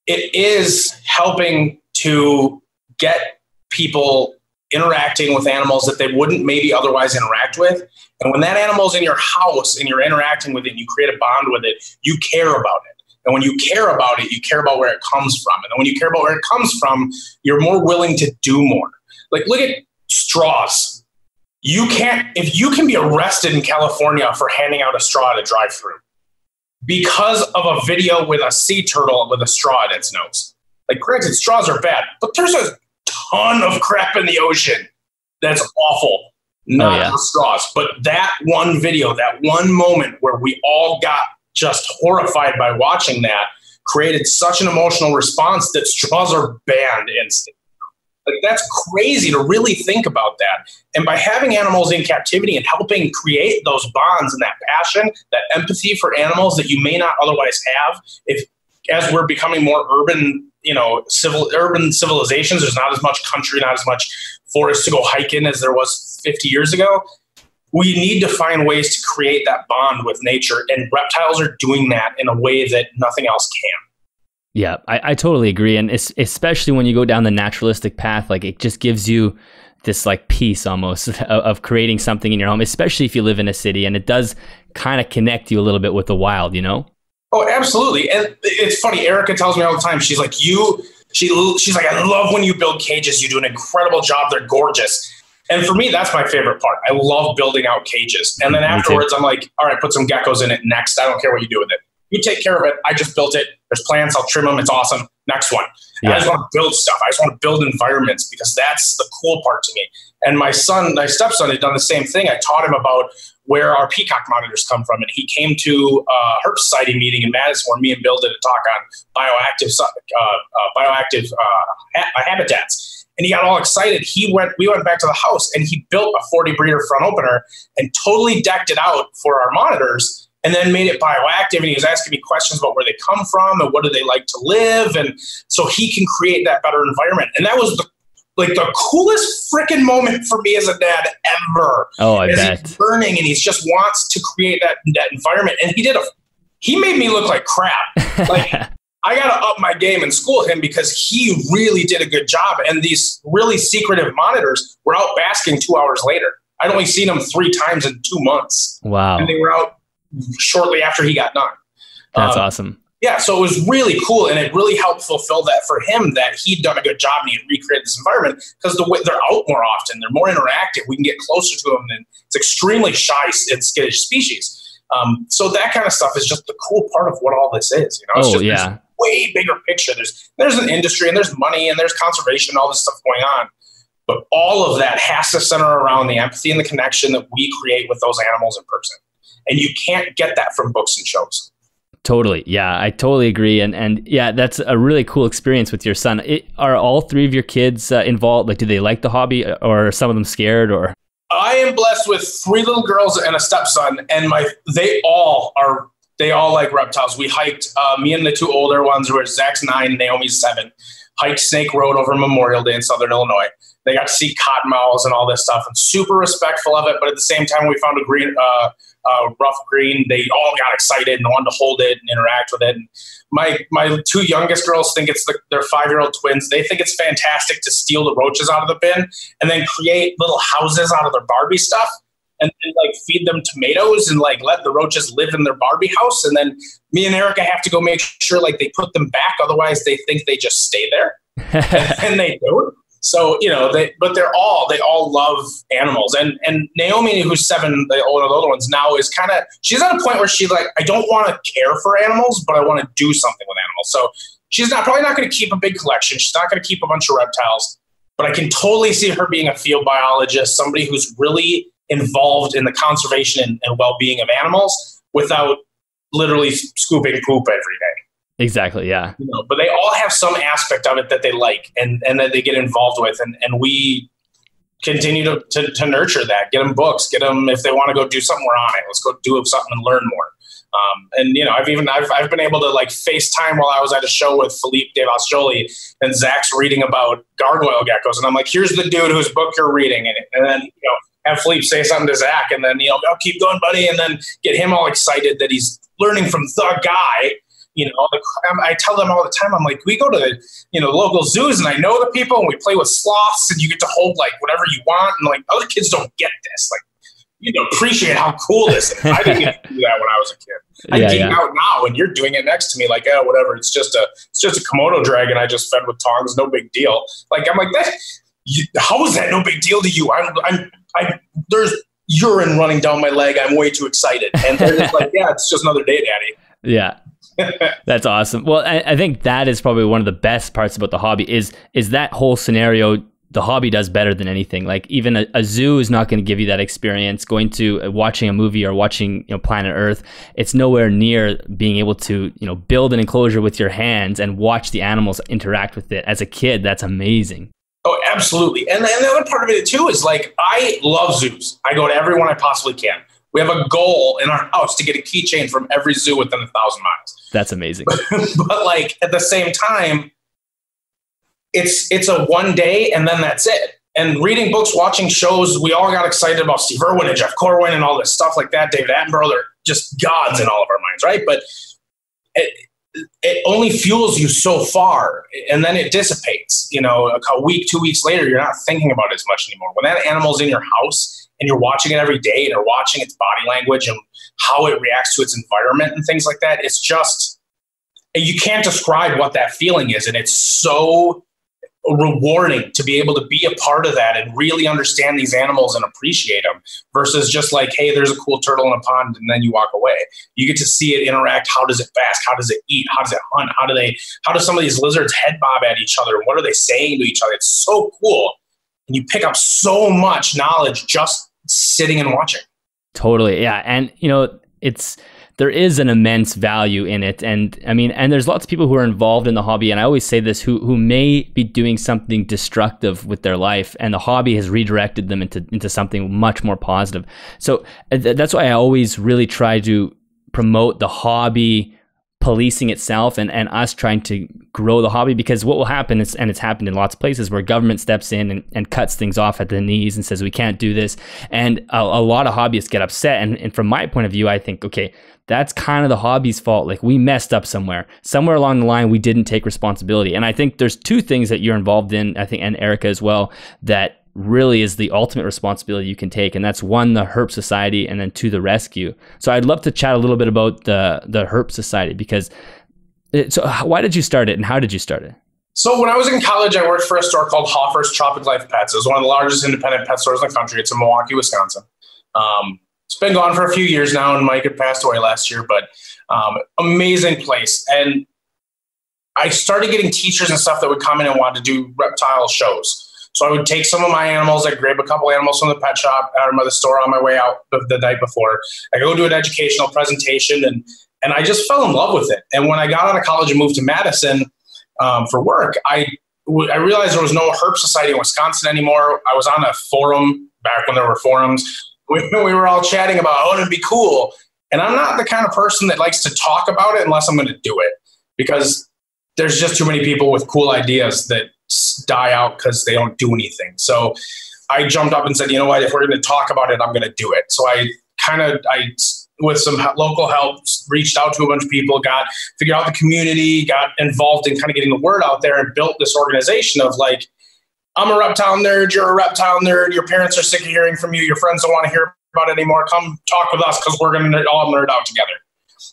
it is helping to get people interacting with animals that they wouldn't maybe otherwise interact with. And when that animal's in your house and you're interacting with it, and you create a bond with it, you care about it. And when you care about it, you care about where it comes from. And when you care about where it comes from, you're more willing to do more. Like, look at straws. You can't, if you can be arrested in California for handing out a straw at a drive through because of a video with a sea turtle with a straw in its nose. Like, granted, straws are bad, but there's a ton of crap in the ocean that's awful. Oh, not Oh, yeah. for straws, but that one video, that one moment where we all got just horrified by watching that created such an emotional response that straws are banned instantly. Like that's crazy to really think about that. And by having animals in captivity and helping create those bonds and that passion, that empathy for animals that you may not otherwise have, if as we're becoming more urban, you know, civil urban civilizations, there's not as much country, not as much forest to go hike in as there was 50 years ago. We need to find ways to create that bond with nature, and reptiles are doing that in a way that nothing else can. Yeah, I, I totally agree, and es- especially when you go down the naturalistic path, like it just gives you this like peace almost of, of creating something in your home, especially if you live in a city, and it does kind of connect you a little bit with the wild, you know? Oh, absolutely. And it's funny. Erica tells me all the time. She's like, you. She she's like, I love when you build cages. You do an incredible job. They're gorgeous. And for me, that's my favorite part. I love building out cages. And then afterwards, I'm like, all right, put some geckos in it next. I don't care what you do with it. You take care of it. I just built it. There's plants. I'll trim them. It's awesome. Next one. I just want to build stuff. I just want to build environments because that's the cool part to me. And my son, my stepson, had done the same thing. I taught him about where our peacock monitors come from, and he came to a herp society meeting in Madison where me and Bill did a talk on bioactive uh, uh, bioactive uh, ha- habitats. And he got all excited. He went. We went back to the house, and he built a 40 breeder front opener and totally decked it out for our monitors and then made it bioactive. And he was asking me questions about where they come from and what do they like to live. And so he can create that better environment. And that was the, like the coolest freaking moment for me as a dad ever. Oh, I As bet. he's burning and he just wants to create that, that environment. And he did a, he made me look like crap. Like, I got to up my game and school him because he really did a good job. And these really secretive monitors were out basking two hours later. I'd only seen them three times in two months wow, and they were out shortly after he got done. that's Um, awesome. Yeah, so it was really cool, and it really helped fulfill that for him that he'd done a good job and he had recreated this environment because the way they're out more often, they're more interactive. We can get closer to them, and it's extremely shy and skittish species. Um, so that kind of stuff is just the cool part of what all this is. You know, it's Oh, just yeah. way bigger picture. There's there's an industry and there's money and there's conservation and all this stuff going on. But all of that has to center around the empathy and the connection that we create with those animals in person. And you can't get that from books and shows. Totally. Yeah, I totally agree. And and yeah, that's a really cool experience with your son. It, are all three of your kids uh, involved? Like, do they like the hobby, or are some of them scared? Or Uh, I am blessed with three little girls and a stepson, and my they all are they all like reptiles. We hiked. Uh, me and the two older ones were Zach's nine, Naomi's seven. Hiked Snake Road over Memorial Day in Southern Illinois. They got to see cottonmouths and all this stuff, and super respectful of it. But at the same time, we found a green, uh, uh, rough green. They all got excited and wanted to hold it and interact with it. And my my two youngest girls think it's the, their five year old twins. They think it's fantastic to steal the roaches out of the bin and then create little houses out of their Barbie stuff and then like feed them tomatoes and like let the roaches live in their Barbie house. And then me and Erica have to go make sure like they put them back. Otherwise, they think they just stay there, and they don't. So you know, they but they're all they all love animals, and and Naomi, who's seven, the older the older ones now, is kind of she's at a point where she's like, I don't want to care for animals, but I want to do something with animals. So she's not probably not going to keep a big collection. She's not going to keep a bunch of reptiles, but I can totally see her being a field biologist, somebody who's really involved in the conservation and, and well being of animals without literally scooping poop every day. Exactly. Yeah. You know, but they all have some aspect of it that they like and, and that they get involved with. And, and we continue to, to, to nurture that, get them books, get them, if they want to go do something, we're on it. Let's go do something and learn more. Um, and you know, I've even I've, I've been able to like FaceTime while I was at a show with Philippe De Vosjoli and Zach's reading about gargoyle geckos, and I'm like, here's the dude whose book you're reading, and, and then you know, have Philippe say something to Zach, and then you know, I'll keep going, buddy, and then get him all excited that he's learning from the guy you know, I tell them all the time, I'm like, we go to the, you know, local zoos and I know the people and we play with sloths and you get to hold like whatever you want. And like other kids don't get this. Like, you know, appreciate how cool this is. I didn't get to do that when I was a kid. I yeah, geek yeah. out now and you're doing it next to me. Like, oh, whatever. It's just a, it's just a Komodo dragon I just fed with tongs. No big deal. Like, I'm like, that, you, how is that no big deal to you? I'm, I'm, I, there's urine running down my leg. I'm way too excited. And they're just like, yeah, it's just another day, daddy. Yeah. That's awesome. Well, I, I, think that is probably one of the best parts about the hobby is is that whole scenario. The hobby does better than anything. Like even a, a zoo is not going to give you that experience. Going to uh, watching a movie or watching you know Planet Earth, it's nowhere near being able to you know build an enclosure with your hands and watch the animals interact with it. As a kid, that's amazing. Oh, absolutely. And, and the other part of it too is like I love zoos. I go to everyone I possibly can. We have a goal in our house to get a keychain from every zoo within a thousand miles. That's amazing. but like at the same time, it's it's a one day and then that's it. And reading books, watching shows, we all got excited about Steve Irwin and Jeff Corwin and all this stuff like that. David Attenborough, they're just gods in all of our minds, right? But it, it only fuels you so far and then it dissipates. You know, a week, two weeks later, you're not thinking about it as much anymore. When that animal's in your house and you're watching it every day and you're watching its body language and how it reacts to its environment and things like that, it's just you can't describe what that feeling is. And it's so rewarding to be able to be a part of that and really understand these animals and appreciate them versus just like, hey, there's a cool turtle in a pond and then you walk away. You get to see it interact. How does it bask? How does it eat? How does it hunt? How do they, how do some of these lizards head bob at each other? What are they saying to each other? It's so cool and you pick up so much knowledge just sitting and watching. Totally. Yeah. And, you know, it's, there is an immense value in it. And I mean, and there's lots of people who are involved in the hobby. And I always say this who, who may be doing something destructive with their life and the hobby has redirected them into, into something much more positive. So uh, th- that's why I always really try to promote the hobby policing itself and, and us trying to grow the hobby because what will happen is and it's happened in lots of places where government steps in and, and cuts things off at the knees and says we can't do this. And a, a lot of hobbyists get upset. And, and from my point of view i think okay that's kind of the hobby's fault. Like we messed up somewhere. Somewhere along the line we didn't take responsibility. And i think there's two things that you're involved in i think and erica as well that really is the ultimate responsibility you can take and that's one the herp society and then two the rescue. So i'd love to chat a little bit about the the herp society because it, so why did you start it and how did you start it? So when i was in college i worked for a store called hoffer's tropic life pets. It was one of the largest independent pet stores in the country. It's in milwaukee wisconsin. Um, it's been gone for a few years now and mike had passed away last year but um, amazing place. And i started getting teachers and stuff that would come in and want to do reptile shows so I would take some of my animals. I'd grab a couple animals from the pet shop or the store on my way out the, night before. I go do an educational presentation, and and I just fell in love with it. And when I got out of college and moved to Madison um, for work, I I realized there was no herp society in Wisconsin anymore. I was on a forum back when there were forums. We, we were all chatting about, oh, it'd be cool. And I'm not the kind of person that likes to talk about it unless I'm going to do it because there's just too many people with cool ideas that die out because they don't do anything. So I jumped up and said, you know what, if we're going to talk about it, I'm going to do it. So I kind of, I, with some local help, reached out to a bunch of people, got, figured out the community, got involved in kind of getting the word out there and built this organization of like, I'm a reptile nerd, you're a reptile nerd, your parents are sick of hearing from you, your friends don't want to hear about it anymore. Come talk with us because we're going to all nerd out together.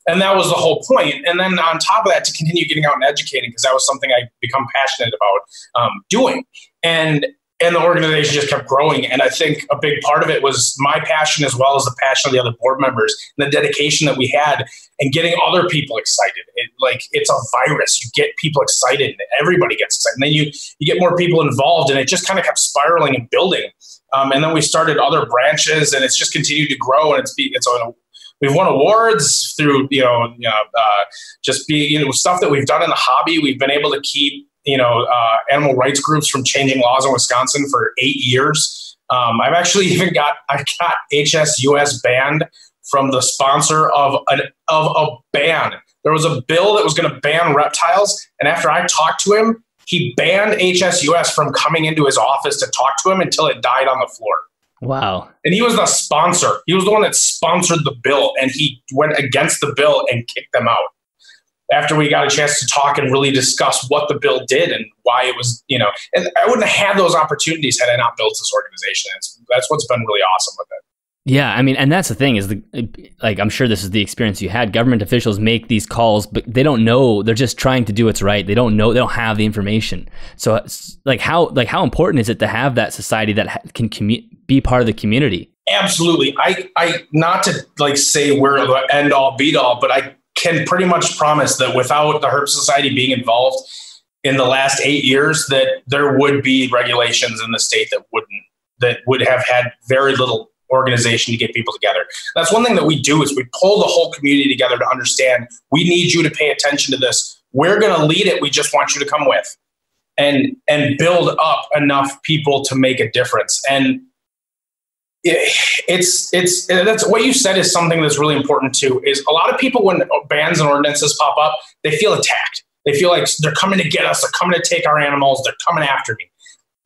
And that was the whole point. And then on top of that, to continue getting out and educating, because that was something I become passionate about um, doing. And and the organization just kept growing. And I think a big part of it was my passion as well as the passion of the other board members and the dedication that we had and getting other people excited. It, like it's a virus. You get people excited and everybody gets excited. And then you, you get more people involved and it just kind of kept spiraling and building. Um, and then we started other branches and it's just continued to grow and it's, it's on we've won awards through you know, you know uh, just be you know stuff that we've done in the hobby. We've been able to keep you know uh, animal rights groups from changing laws in Wisconsin for eight years. Um, I've actually even got I got HSUS banned from the sponsor of an of a ban. There was a bill that was going to ban reptiles, and after I talked to him, he banned HSUS from coming into his office to talk to him until it died on the floor. Wow. And he was the sponsor. He was the one that sponsored the bill, and he went against the bill and kicked them out after we got a chance to talk and really discuss what the bill did and why it was, you know, and I wouldn't have had those opportunities had I not built this organization. It's, that's what's been really awesome with it. Yeah, I mean, and that's the thing is the like I'm sure this is the experience you had. Government officials make these calls, but they don't know. They're just trying to do what's right. They don't know. They don't have the information. So, like how like how important is it to have that society that can commu- be part of the community? Absolutely. I I not to like say we're the end all beat all, but I can pretty much promise that without the Herp Society being involved in the last eight years, that there would be regulations in the state that wouldn't that would have had very little organization to get people together. That's one thing that we do is we pull the whole community together to understand we need you to pay attention to this. We're going to lead it. We just want you to come with and and build up enough people to make a difference. And it's it's that's what you said is something that's really important too is a lot of people when bans and ordinances pop up they feel attacked they feel like they're coming to get us they're coming to take our animals they're coming after me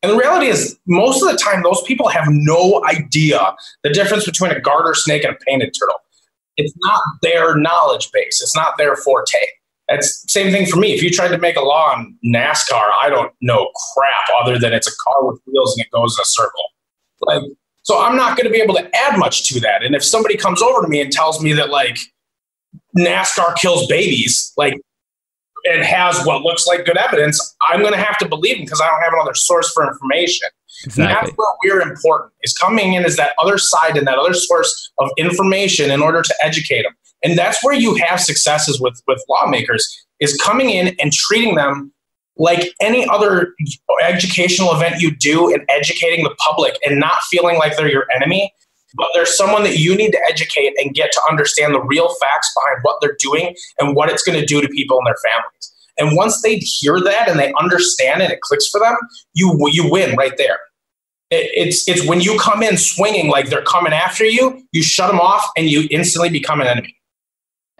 and the reality is most of the time those people have no idea the difference between a garter snake and a painted turtle. It's not their knowledge base. It's not their forte. It's same thing for me. If you tried to make a law on nascar i don't know crap other than it's a car with wheels and it goes in a circle. Like so I'm not going to be able to add much to that. And if somebody comes over to me and tells me that like NASCAR kills babies, like and has what looks like good evidence, I'm going to have to believe them because I don't have another source for information. Exactly. That's where we're important is coming in as that other side and that other source of information in order to educate them. And that's where you have successes with with lawmakers is coming in and treating them like any other educational event you do and educating the public and not feeling like they're your enemy but there's someone that you need to educate and get to understand the real facts behind what they're doing and what it's going to do to people and their families. And once they hear that and they understand and it clicks for them you you win right there. It, it's it's when you come in swinging like they're coming after you you shut them off and you instantly become an enemy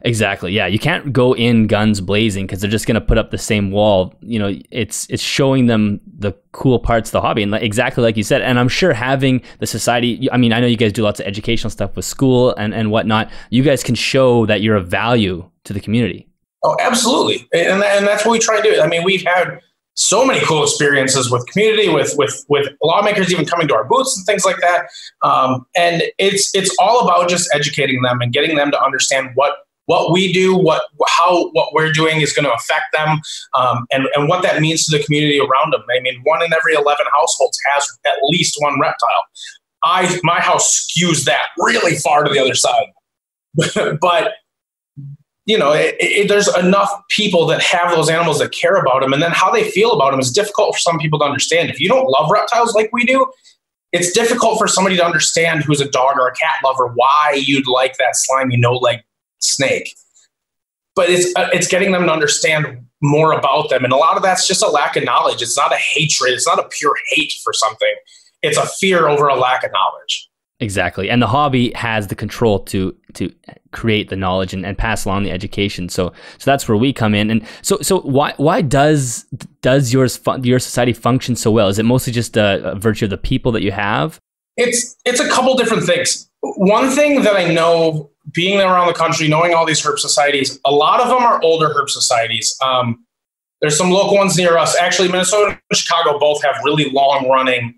Exactly. Yeah, you can't go in guns blazing because they're just going to put up the same wall. You know, it's it's showing them the cool parts of the hobby, and like, exactly like you said. And I'm sure having the society. I mean, I know you guys do lots of educational stuff with school and and whatnot. You guys can show that you're of value to the community. Oh, absolutely, and and that's what we try to do. I mean, we've had so many cool experiences with community, with with with lawmakers even coming to our booths and things like that. Um, and it's it's all about just educating them and getting them to understand what what we do, what how what we're doing is going to affect them, um, and and what that means to the community around them. I mean, one in every eleven households has at least one reptile. I my house skews that really far to the other side, but you know, it, it, there's enough people that have those animals that care about them, and then how they feel about them is difficult for some people to understand. If you don't love reptiles like we do, it's difficult for somebody to understand who's a dog or a cat lover why you'd like that slimy no leg snake. But it's uh, it's getting them to understand more about them. And a lot of that's just a lack of knowledge. It's not a hatred, it's not a pure hate for something, it's a fear over a lack of knowledge. Exactly. And the hobby has the control to to create the knowledge and, and pass along the education. So so that's where we come in. And so so why why does does yours your society function so well? Is it mostly just a, a virtue of the people that you have? It's it's a couple different things. One thing that I know being around the country, knowing all these herp societies, a lot of them are older herp societies. Um, there's some local ones near us. Actually, Minnesota and Chicago both have really long running,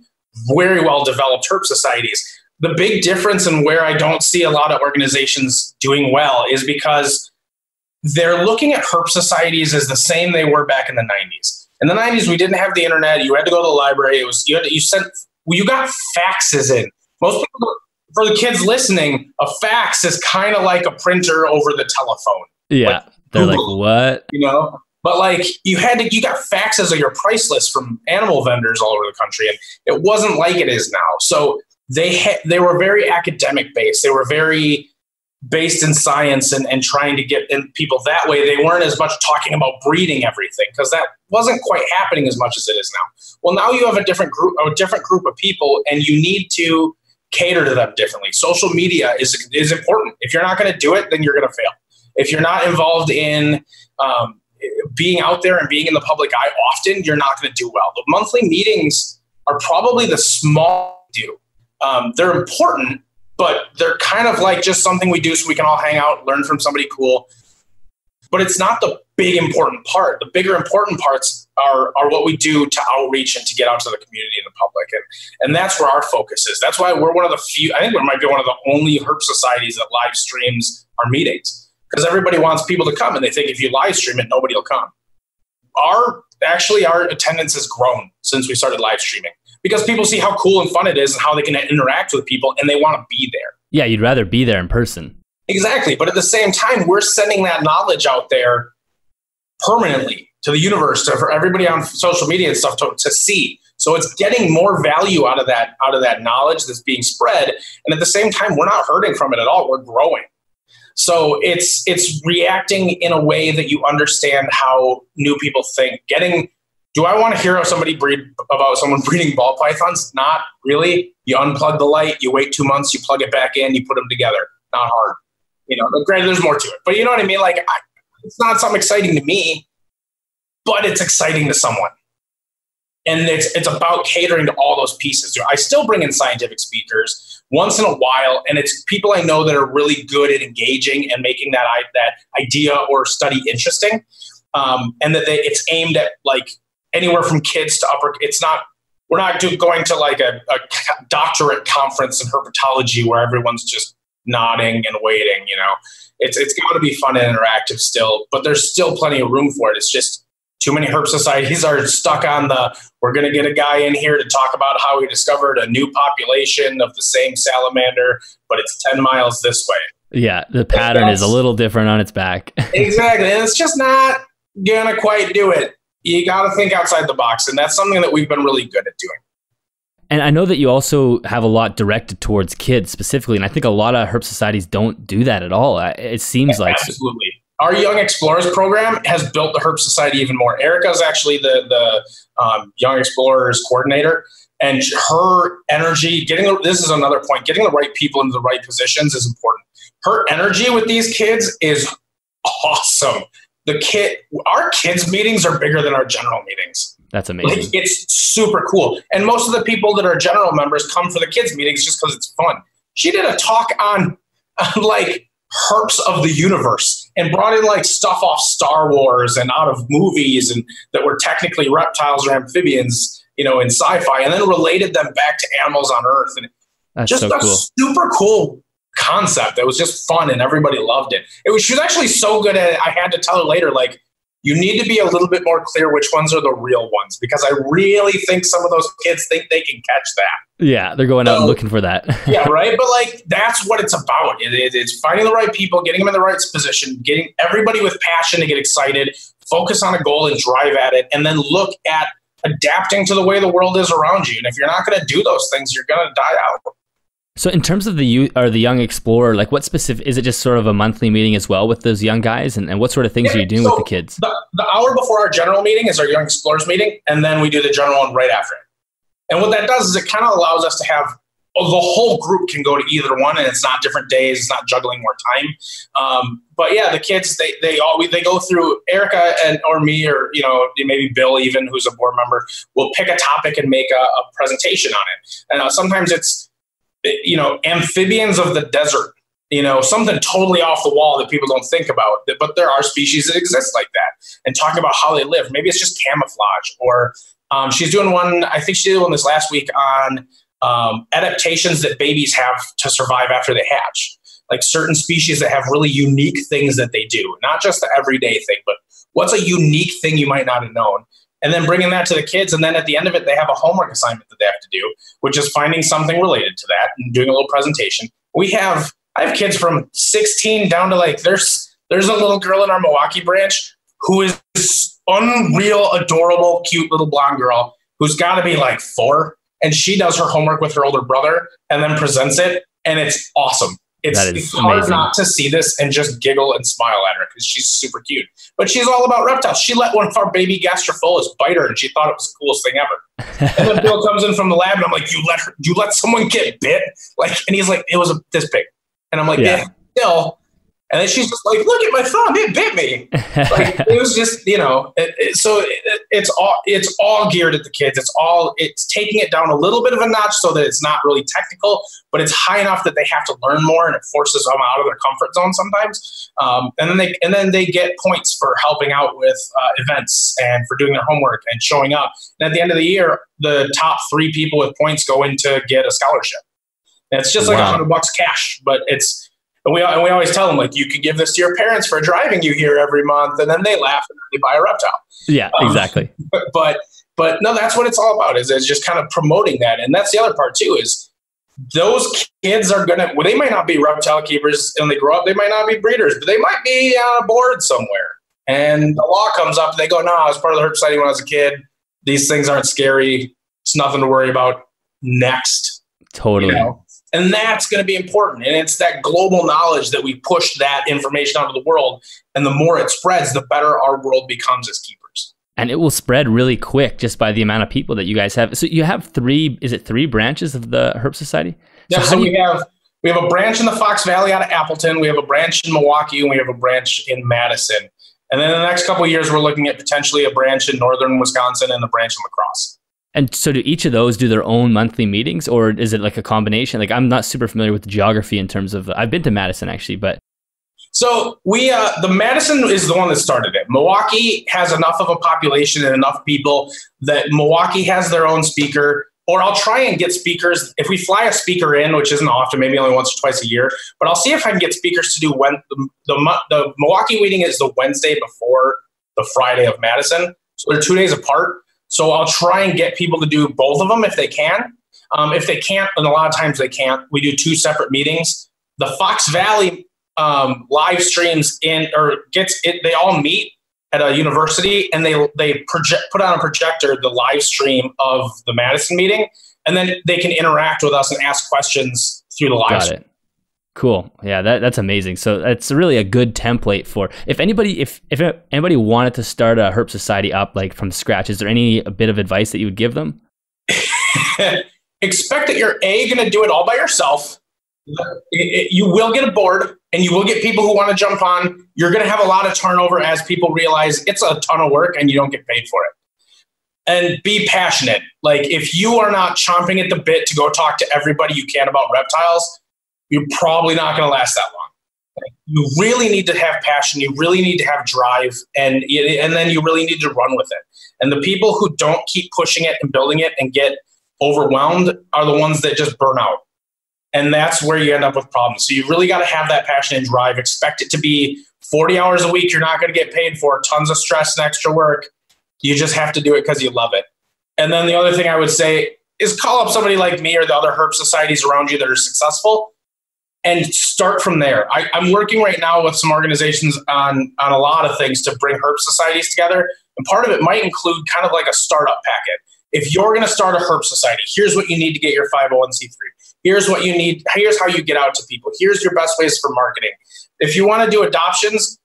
very well developed herp societies. The big difference in where I don't see a lot of organizations doing well is because they're looking at herp societies as the same they were back in the 90s. In the 90s, we didn't have the internet. You had to go to the library. It was you had to, you sent you got faxes in. Most people for the kids listening, a fax is kind of like a printer over the telephone. Yeah. Like, They're Google, like, what? You know? But like you had to, you got faxes of your price list from animal vendors all over the country, and it wasn't like it is now. So they ha- they were very academic based. They were very based in science and, and trying to get in people that way. They weren't as much talking about breeding everything because that wasn't quite happening as much as it is now. Well, now you have a different group, a different group of people, and you need to cater to them differently. Social media is is important. If you're not going to do it, then you're going to fail. If you're not involved in um, being out there and being in the public eye often, you're not going to do well. The monthly meetings are probably the small do. Um, they're important, but they're kind of like just something we do so we can all hang out, learn from somebody cool. But it's not the big important part. The bigger important parts are, are what we do to outreach and to get out to the community and the public. And, and that's where our focus is. That's why we're one of the few, I think we might be one of the only herp societies that live streams our meetings because everybody wants people to come and they think if you live stream it, nobody will come. Our, actually, our attendance has grown since we started live streaming because people see how cool and fun it is and how they can interact with people and they want to be there. Yeah, you'd rather be there in person. Exactly. But at the same time, we're sending that knowledge out there permanently to the universe to, for everybody on social media and stuff to, to see. So it's getting more value out of that out of that knowledge that's being spread, and at the same time, we're not hurting from it at all. We're growing. So it's it's reacting in a way that you understand how new people think. Getting do I want to hear somebody breed about someone breeding ball pythons? Not really. You unplug the light, you wait two months, you plug it back in, you put them together. Not hard. You know, granted, there's more to it, but you know what I mean. Like, I, it's not something exciting to me, but it's exciting to someone. And it's it's about catering to all those pieces. I still bring in scientific speakers once in a while, and it's people I know that are really good at engaging and making that that idea or study interesting. Um, and that they, it's aimed at like anywhere from kids to upper. It's not we're not do, going to like a, a doctorate conference in herpetology where everyone's just nodding and waiting. You know, it's it's got to be fun and interactive still, but there's still plenty of room for it. It's just too many herp societies are stuck on the we're going to get a guy in here to talk about how he discovered a new population of the same salamander, but it's 10 miles this way. Yeah, the pattern is a little different on its back. exactly. And it's just not going to quite do it. You got to think outside the box. And that's something that we've been really good at doing. And I know that you also have a lot directed towards kids specifically, and I think a lot of herp societies don't do that at all. It seems yeah, like absolutely. Our Young Explorers program has built the Herp Society even more. Erica is actually the the um, Young Explorers coordinator, and her energy getting the, this is another point. Getting the right people into the right positions is important. Her energy with these kids is awesome. The kid, our kids meetings are bigger than our general meetings. That's amazing. Like, it's super cool. And most of the people that are general members come for the kids meetings just because it's fun. She did a talk on, on like herps of the universe and brought in like stuff off Star Wars and out of movies and that were technically reptiles or amphibians, you know, in sci-fi, and then related them back to animals on Earth. And That's just so a cool. super cool concept. It was just fun and everybody loved it. It was she was actually so good at it. I had to tell her later, like, you need to be a little bit more clear which ones are the real ones because I really think some of those kids think they can catch that. Yeah, they're going so, out looking for that. yeah, right. But like that's what it's about. It, it, it's finding the right people, getting them in the right position, getting everybody with passion to get excited, focus on a goal and drive at it, and then look at adapting to the way the world is around you. And if you're not going to do those things, you're going to die out. So in terms of the youth or the young explorer, like what specific is it just sort of a monthly meeting as well with those young guys and, and what sort of things yeah, are you doing so with the kids? The, the hour before our general meeting is our young explorers meeting, and then we do the general one right after it. And what that does is it kind of allows us to have oh, the whole group can go to either one, and it's not different days. It's not juggling more time. Um, but yeah, the kids they they all they go through Erica and or me or you know maybe Bill even who's a board member will pick a topic and make a, a presentation on it. And uh, sometimes it's you know, amphibians of the desert, you know, something totally off the wall that people don't think about. But there are species that exist like that and talk about how they live. Maybe it's just camouflage or um, she's doing one, I think she did one this last week on um, adaptations that babies have to survive after they hatch. Like certain species that have really unique things that they do, not just the everyday thing, but what's a unique thing you might not have known and then bringing that to the kids. And then at the end of it, they have a homework assignment that they have to do, which is finding something related to that and doing a little presentation. We have, I have kids from 16 down to like, there's, there's a little girl in our Milwaukee branch who is unreal, adorable, cute little blonde girl who's got to be like four. And she does her homework with her older brother and then presents it. And it's awesome. It's, it's hard not to see this and just giggle and smile at her because she's super cute. But she's all about reptiles. She let one of our baby gastrophilus bite her, and she thought it was the coolest thing ever. and then Bill comes in from the lab, and I'm like, "You let her? You let someone get bit?" Like, and he's like, "It was a, this big," and I'm like, "Yeah, yeah Bill." And then she's just like, "Look at my thumb; it bit me." like it was just, you know. It, it, so it, it's all it's all geared at the kids. It's all it's taking it down a little bit of a notch so that it's not really technical, but it's high enough that they have to learn more, and it forces them out of their comfort zone sometimes. Um, and then they and then they get points for helping out with uh, events and for doing their homework and showing up. And at the end of the year, the top three people with points go in to get a scholarship. And it's just like a hundred bucks cash, but it's and we, and we always tell them, like, you could give this to your parents for driving you here every month. And then they laugh and they buy a reptile. Yeah, um, exactly. But, but, no, that's what it's all about is, is just kind of promoting that. And that's the other part too, is those kids are going to, well, they might not be reptile keepers when they grow up. They might not be breeders, but they might be on a board somewhere. And the law comes up. and They go, no, I was part of the herp society when I was a kid. These things aren't scary. It's nothing to worry about. Next. Totally. You know? And that's going to be important. And it's that global knowledge that we push that information out of the world. And the more it spreads, the better our world becomes as keepers. And it will spread really quick just by the amount of people that you guys have. So you have three, is it three branches of the Herp Society? Yeah, so, so we have we have a branch in the Fox Valley out of Appleton. We have a branch in Milwaukee, and we have a branch in Madison. And then in the next couple of years, we're looking at potentially a branch in northern Wisconsin and a branch in La Crosse. And so, do each of those do their own monthly meetings, or is it like a combination? Like, I'm not super familiar with the geography in terms of. I've been to Madison actually, but so we, uh, the Madison is the one that started it. Milwaukee has enough of a population and enough people that Milwaukee has their own speaker. Or I'll try and get speakers if we fly a speaker in, which isn't often, maybe only once or twice a year. But I'll see if I can get speakers to do when the the, the Milwaukee meeting is the Wednesday before the Friday of Madison, so they're two days apart. So I'll try and get people to do both of them if they can. Um, if they can't, and a lot of times they can't, we do two separate meetings. The Fox Valley um, live streams in or gets it. They all meet at a university and they they project put on a projector the live stream of the Madison meeting, and then they can interact with us and ask questions through the live. Got stream. it. Cool. Yeah, that, that's amazing. So that's really a good template for if anybody if if anybody wanted to start a herp society up like from scratch. Is there any a bit of advice that you would give them? Expect that you're a going to do it all by yourself. It, it, you will get bored, and you will get people who want to jump on. You're going to have a lot of turnover as people realize it's a ton of work and you don't get paid for it. And be passionate. Like if you are not chomping at the bit to go talk to everybody you can about reptiles, you're probably not going to last that long. You really need to have passion. You really need to have drive, and and then you really need to run with it. And the people who don't keep pushing it and building it and get overwhelmed are the ones that just burn out. And that's where you end up with problems. So you really got to have that passion and drive. Expect it to be 40 hours a week. You're not going to get paid for tons of stress and extra work. You just have to do it because you love it. And then the other thing I would say is call up somebody like me or the other herp societies around you that are successful and start from there. I, am working right now with some organizations on on a lot of things to bring herp societies together, and part of it might include kind of like a startup packet. if you're going to start a herp society, here's what you need to get your 501c3. Here's what you need. Here's how you get out to people. Here's your best ways for marketing. If you want to do adoptions,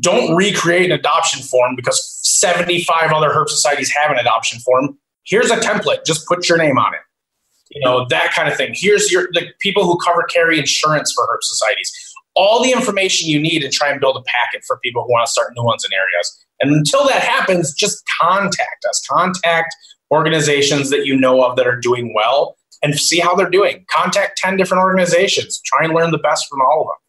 don't recreate an adoption form because 75 other herp societies have an adoption form. Here's a template. Just put your name on it. You know, that kind of thing. Here's your the people who cover carry insurance for herp societies. All the information you need and try and build a packet for people who want to start new ones in areas. And until that happens, just contact us. Contact organizations that you know of that are doing well and see how they're doing. Contact 10 different organizations. Try and learn the best from all of them.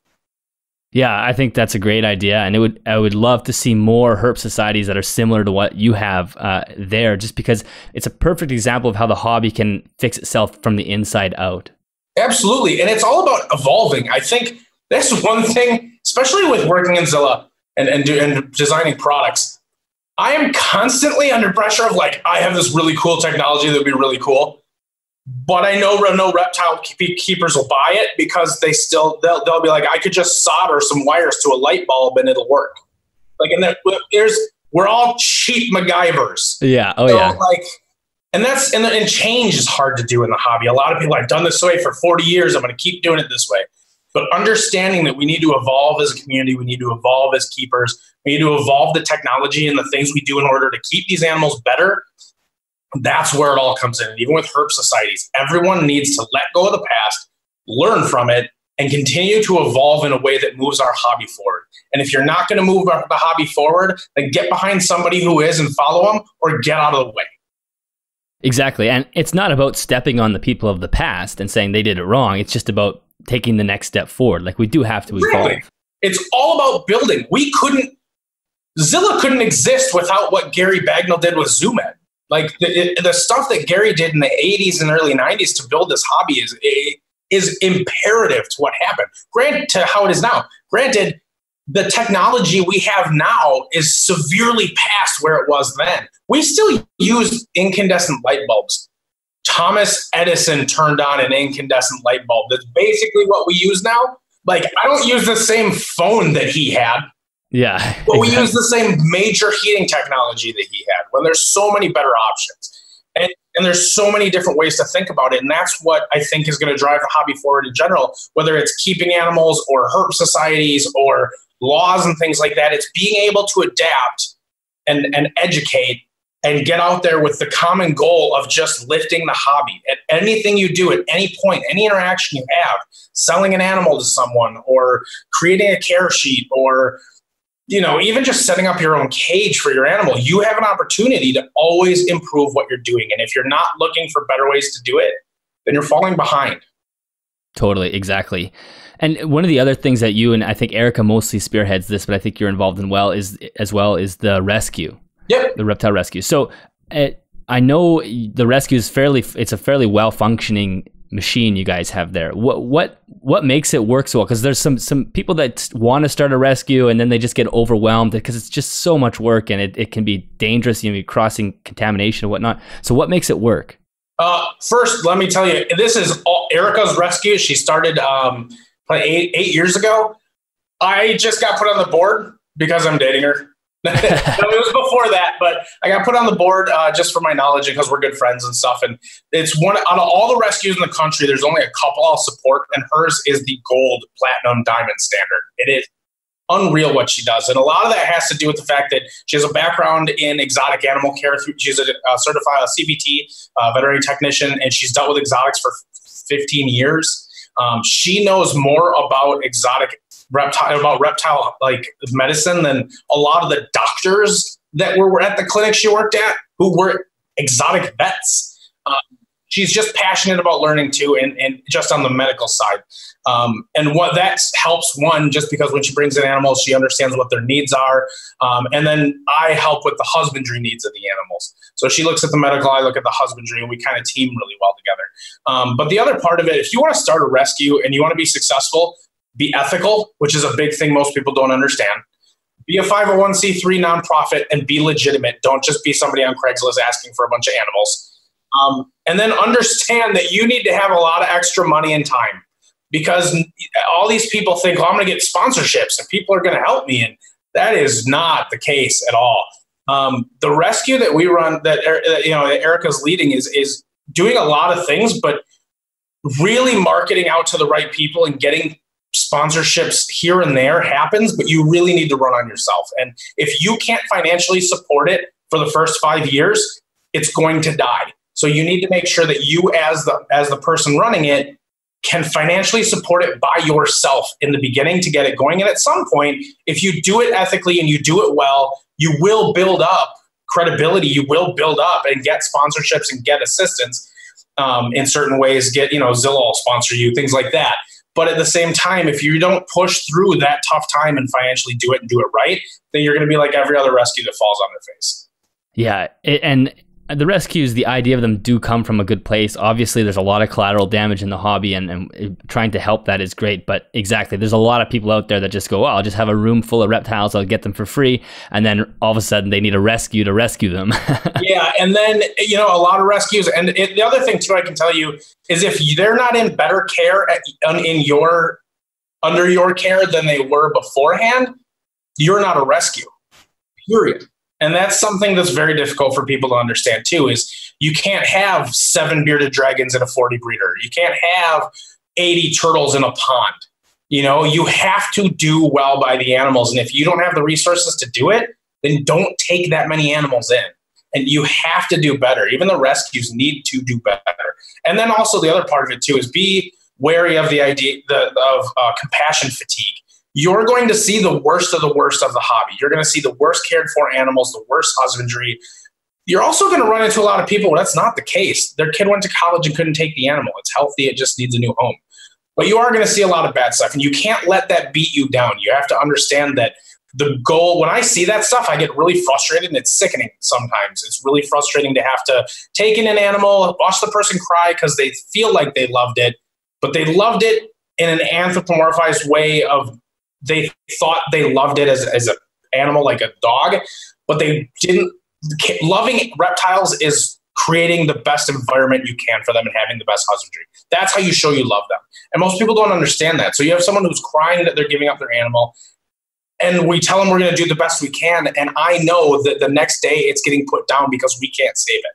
Yeah, I think that's a great idea, and it would I would love to see more herp societies that are similar to what you have uh, there, just because it's a perfect example of how the hobby can fix itself from the inside out. Absolutely, and it's all about evolving. I think that's one thing, especially with working in Zilla and and, do, and designing products. I am constantly under pressure of like I have this really cool technology that would be really cool, but I know no reptile keepers will buy it because they still they'll, they'll be like I could just solder some wires to a light bulb and it'll work. Like and then there's we're all cheap MacGyvers. Yeah. Oh so, yeah. Like and that's and, and change is hard to do in the hobby. A lot of people I've done this way for 40 years. I'm going to keep doing it this way. But understanding that we need to evolve as a community, we need to evolve as keepers, we need to evolve the technology and the things we do in order to keep these animals better that's where it all comes in. And even with herp societies, everyone needs to let go of the past, learn from it, and continue to evolve in a way that moves our hobby forward. And if you're not going to move the hobby forward, then get behind somebody who is and follow them or get out of the way. Exactly. And it's not about stepping on the people of the past and saying they did it wrong. It's just about taking the next step forward. Like we do have to evolve. Really? It's all about building. We couldn't, Zilla couldn't exist without what Gary Bagnall did with Zoo Med. Like the, the stuff that Gary did in the 80s and early 90s to build this hobby is is imperative to what happened. Grant to how it is now. Granted, the technology we have now is severely past where it was then. We still use incandescent light bulbs. Thomas Edison turned on an incandescent light bulb. That's basically what we use now. Like, I don't use the same phone that he had. Yeah. But we use the same major heating technology that he had when there's so many better options. And, and there's so many different ways to think about it. And that's what I think is going to drive the hobby forward in general, whether it's keeping animals or herp societies or laws and things like that. It's being able to adapt and, and educate and get out there with the common goal of just lifting the hobby. At anything you do, at any point, any interaction you have, selling an animal to someone or creating a care sheet or you know, even just setting up your own cage for your animal, you have an opportunity to always improve what you're doing. And if you're not looking for better ways to do it, then you're falling behind. Totally, exactly. And one of the other things that you and I think Erica mostly spearheads this, but I think you're involved in well is as well is the rescue. Yep. The reptile rescue. So uh, I know the rescue is fairly it's a fairly well functioning machine you guys have there. What what what makes it work so well? Because there's some some people that want to start a rescue and then they just get overwhelmed because it's just so much work and it, it can be dangerous. You know, crossing contamination and whatnot. So what makes it work? Uh, first, let me tell you, this is all, Erica's rescue. She started um, eight eight years ago. I just got put on the board because I'm dating her. it was before that, but I got put on the board uh, just for my knowledge because we're good friends and stuff. And it's one out of all the rescues in the country. There's only a couple I'll support, and hers is the gold, platinum, diamond standard. It is unreal what she does, and a lot of that has to do with the fact that she has a background in exotic animal care. She's a, certified a CVT, uh, veterinary technician, and she's dealt with exotics for 15 years. Um, she knows more about exotic reptile about reptile like medicine than a lot of the doctors that were, were at the clinic she worked at who were exotic vets. Um, she's just passionate about learning too, and, and just on the medical side. Um, and what that helps one, just because when she brings in animals, she understands what their needs are. Um, and then I help with the husbandry needs of the animals. So she looks at the medical, I look at the husbandry, and we kind of team really well together. Um, but the other part of it, if you want to start a rescue and you want to be successful, be ethical, which is a big thing most people don't understand. Be a 501c3 nonprofit and be legitimate. Don't just be somebody on Craigslist asking for a bunch of animals. Um, and then understand that you need to have a lot of extra money and time because all these people think, oh, I'm going to get sponsorships and people are going to help me. And that is not the case at all. Um, the rescue that we run, that you know, that Erica's leading, is is doing a lot of things, but really marketing out to the right people and getting sponsorships here and there happens, but you really need to run on yourself. And if you can't financially support it for the first five years, it's going to die. So you need to make sure that you, as the as the person running it, can financially support it by yourself in the beginning to get it going. And at some point, if you do it ethically and you do it well, you will build up credibility. You will build up and get sponsorships and get assistance um, in certain ways. Get you know Zilla sponsor you, things like that. But at the same time, if you don't push through that tough time and financially do it and do it right, then you're going to be like every other rescue that falls on their face. Yeah, and the rescues, the idea of them do come from a good place. Obviously, there's a lot of collateral damage in the hobby, and, and, trying to help that is great. But exactly, there's a lot of people out there that just go, "Well, I'll just have a room full of reptiles. I'll get them for free," and then all of a sudden they need a rescue to rescue them. yeah, and then you know a lot of rescues, and it, the other thing too, I can tell you is if they're not in better care at, in your under your care than they were beforehand, you're not a rescue. Period. And that's something that's very difficult for people to understand too is you can't have seven bearded dragons in a 40 breeder. You can't have 80 turtles in a pond. You know, you have to do well by the animals. And if you don't have the resources to do it, then don't take that many animals in. And you have to do better. Even the rescues need to do better. And then also the other part of it too is be wary of the idea the, of uh, compassion fatigue you're going to see the worst of the worst of the hobby. You're going to see the worst cared for animals, the worst husbandry. You're also going to run into a lot of people where that's not the case. Their kid went to college and couldn't take the animal. It's healthy, it just needs a new home. But you are going to see a lot of bad stuff, and you can't let that beat you down. You have to understand that the goal, when I see that stuff, I get really frustrated and it's sickening sometimes. It's really frustrating to have to take in an animal, watch the person cry because they feel like they loved it, but they loved it in an anthropomorphized way of they thought they loved it as, as an animal like a dog, but they didn't. Loving reptiles is creating the best environment you can for them and having the best husbandry. That's how you show you love them. And most people don't understand that. So you have someone who's crying that they're giving up their animal, and we tell them we're going to do the best we can. And I know that the next day it's getting put down because we can't save it.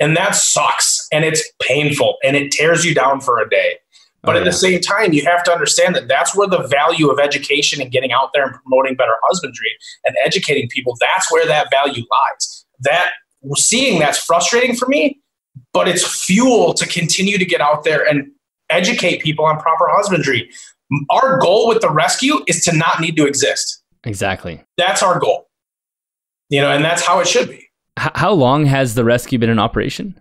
And that sucks and it's painful and it tears you down for a day. But oh, at yeah. the same time, you have to understand that that's where the value of education and getting out there and promoting better husbandry and educating people, that's where that value lies. That seeing that's frustrating for me, but it's fuel to continue to get out there and educate people on proper husbandry. Our goal with the rescue is to not need to exist. Exactly. That's our goal. You know, and that's how it should be. How long has the rescue been in operation?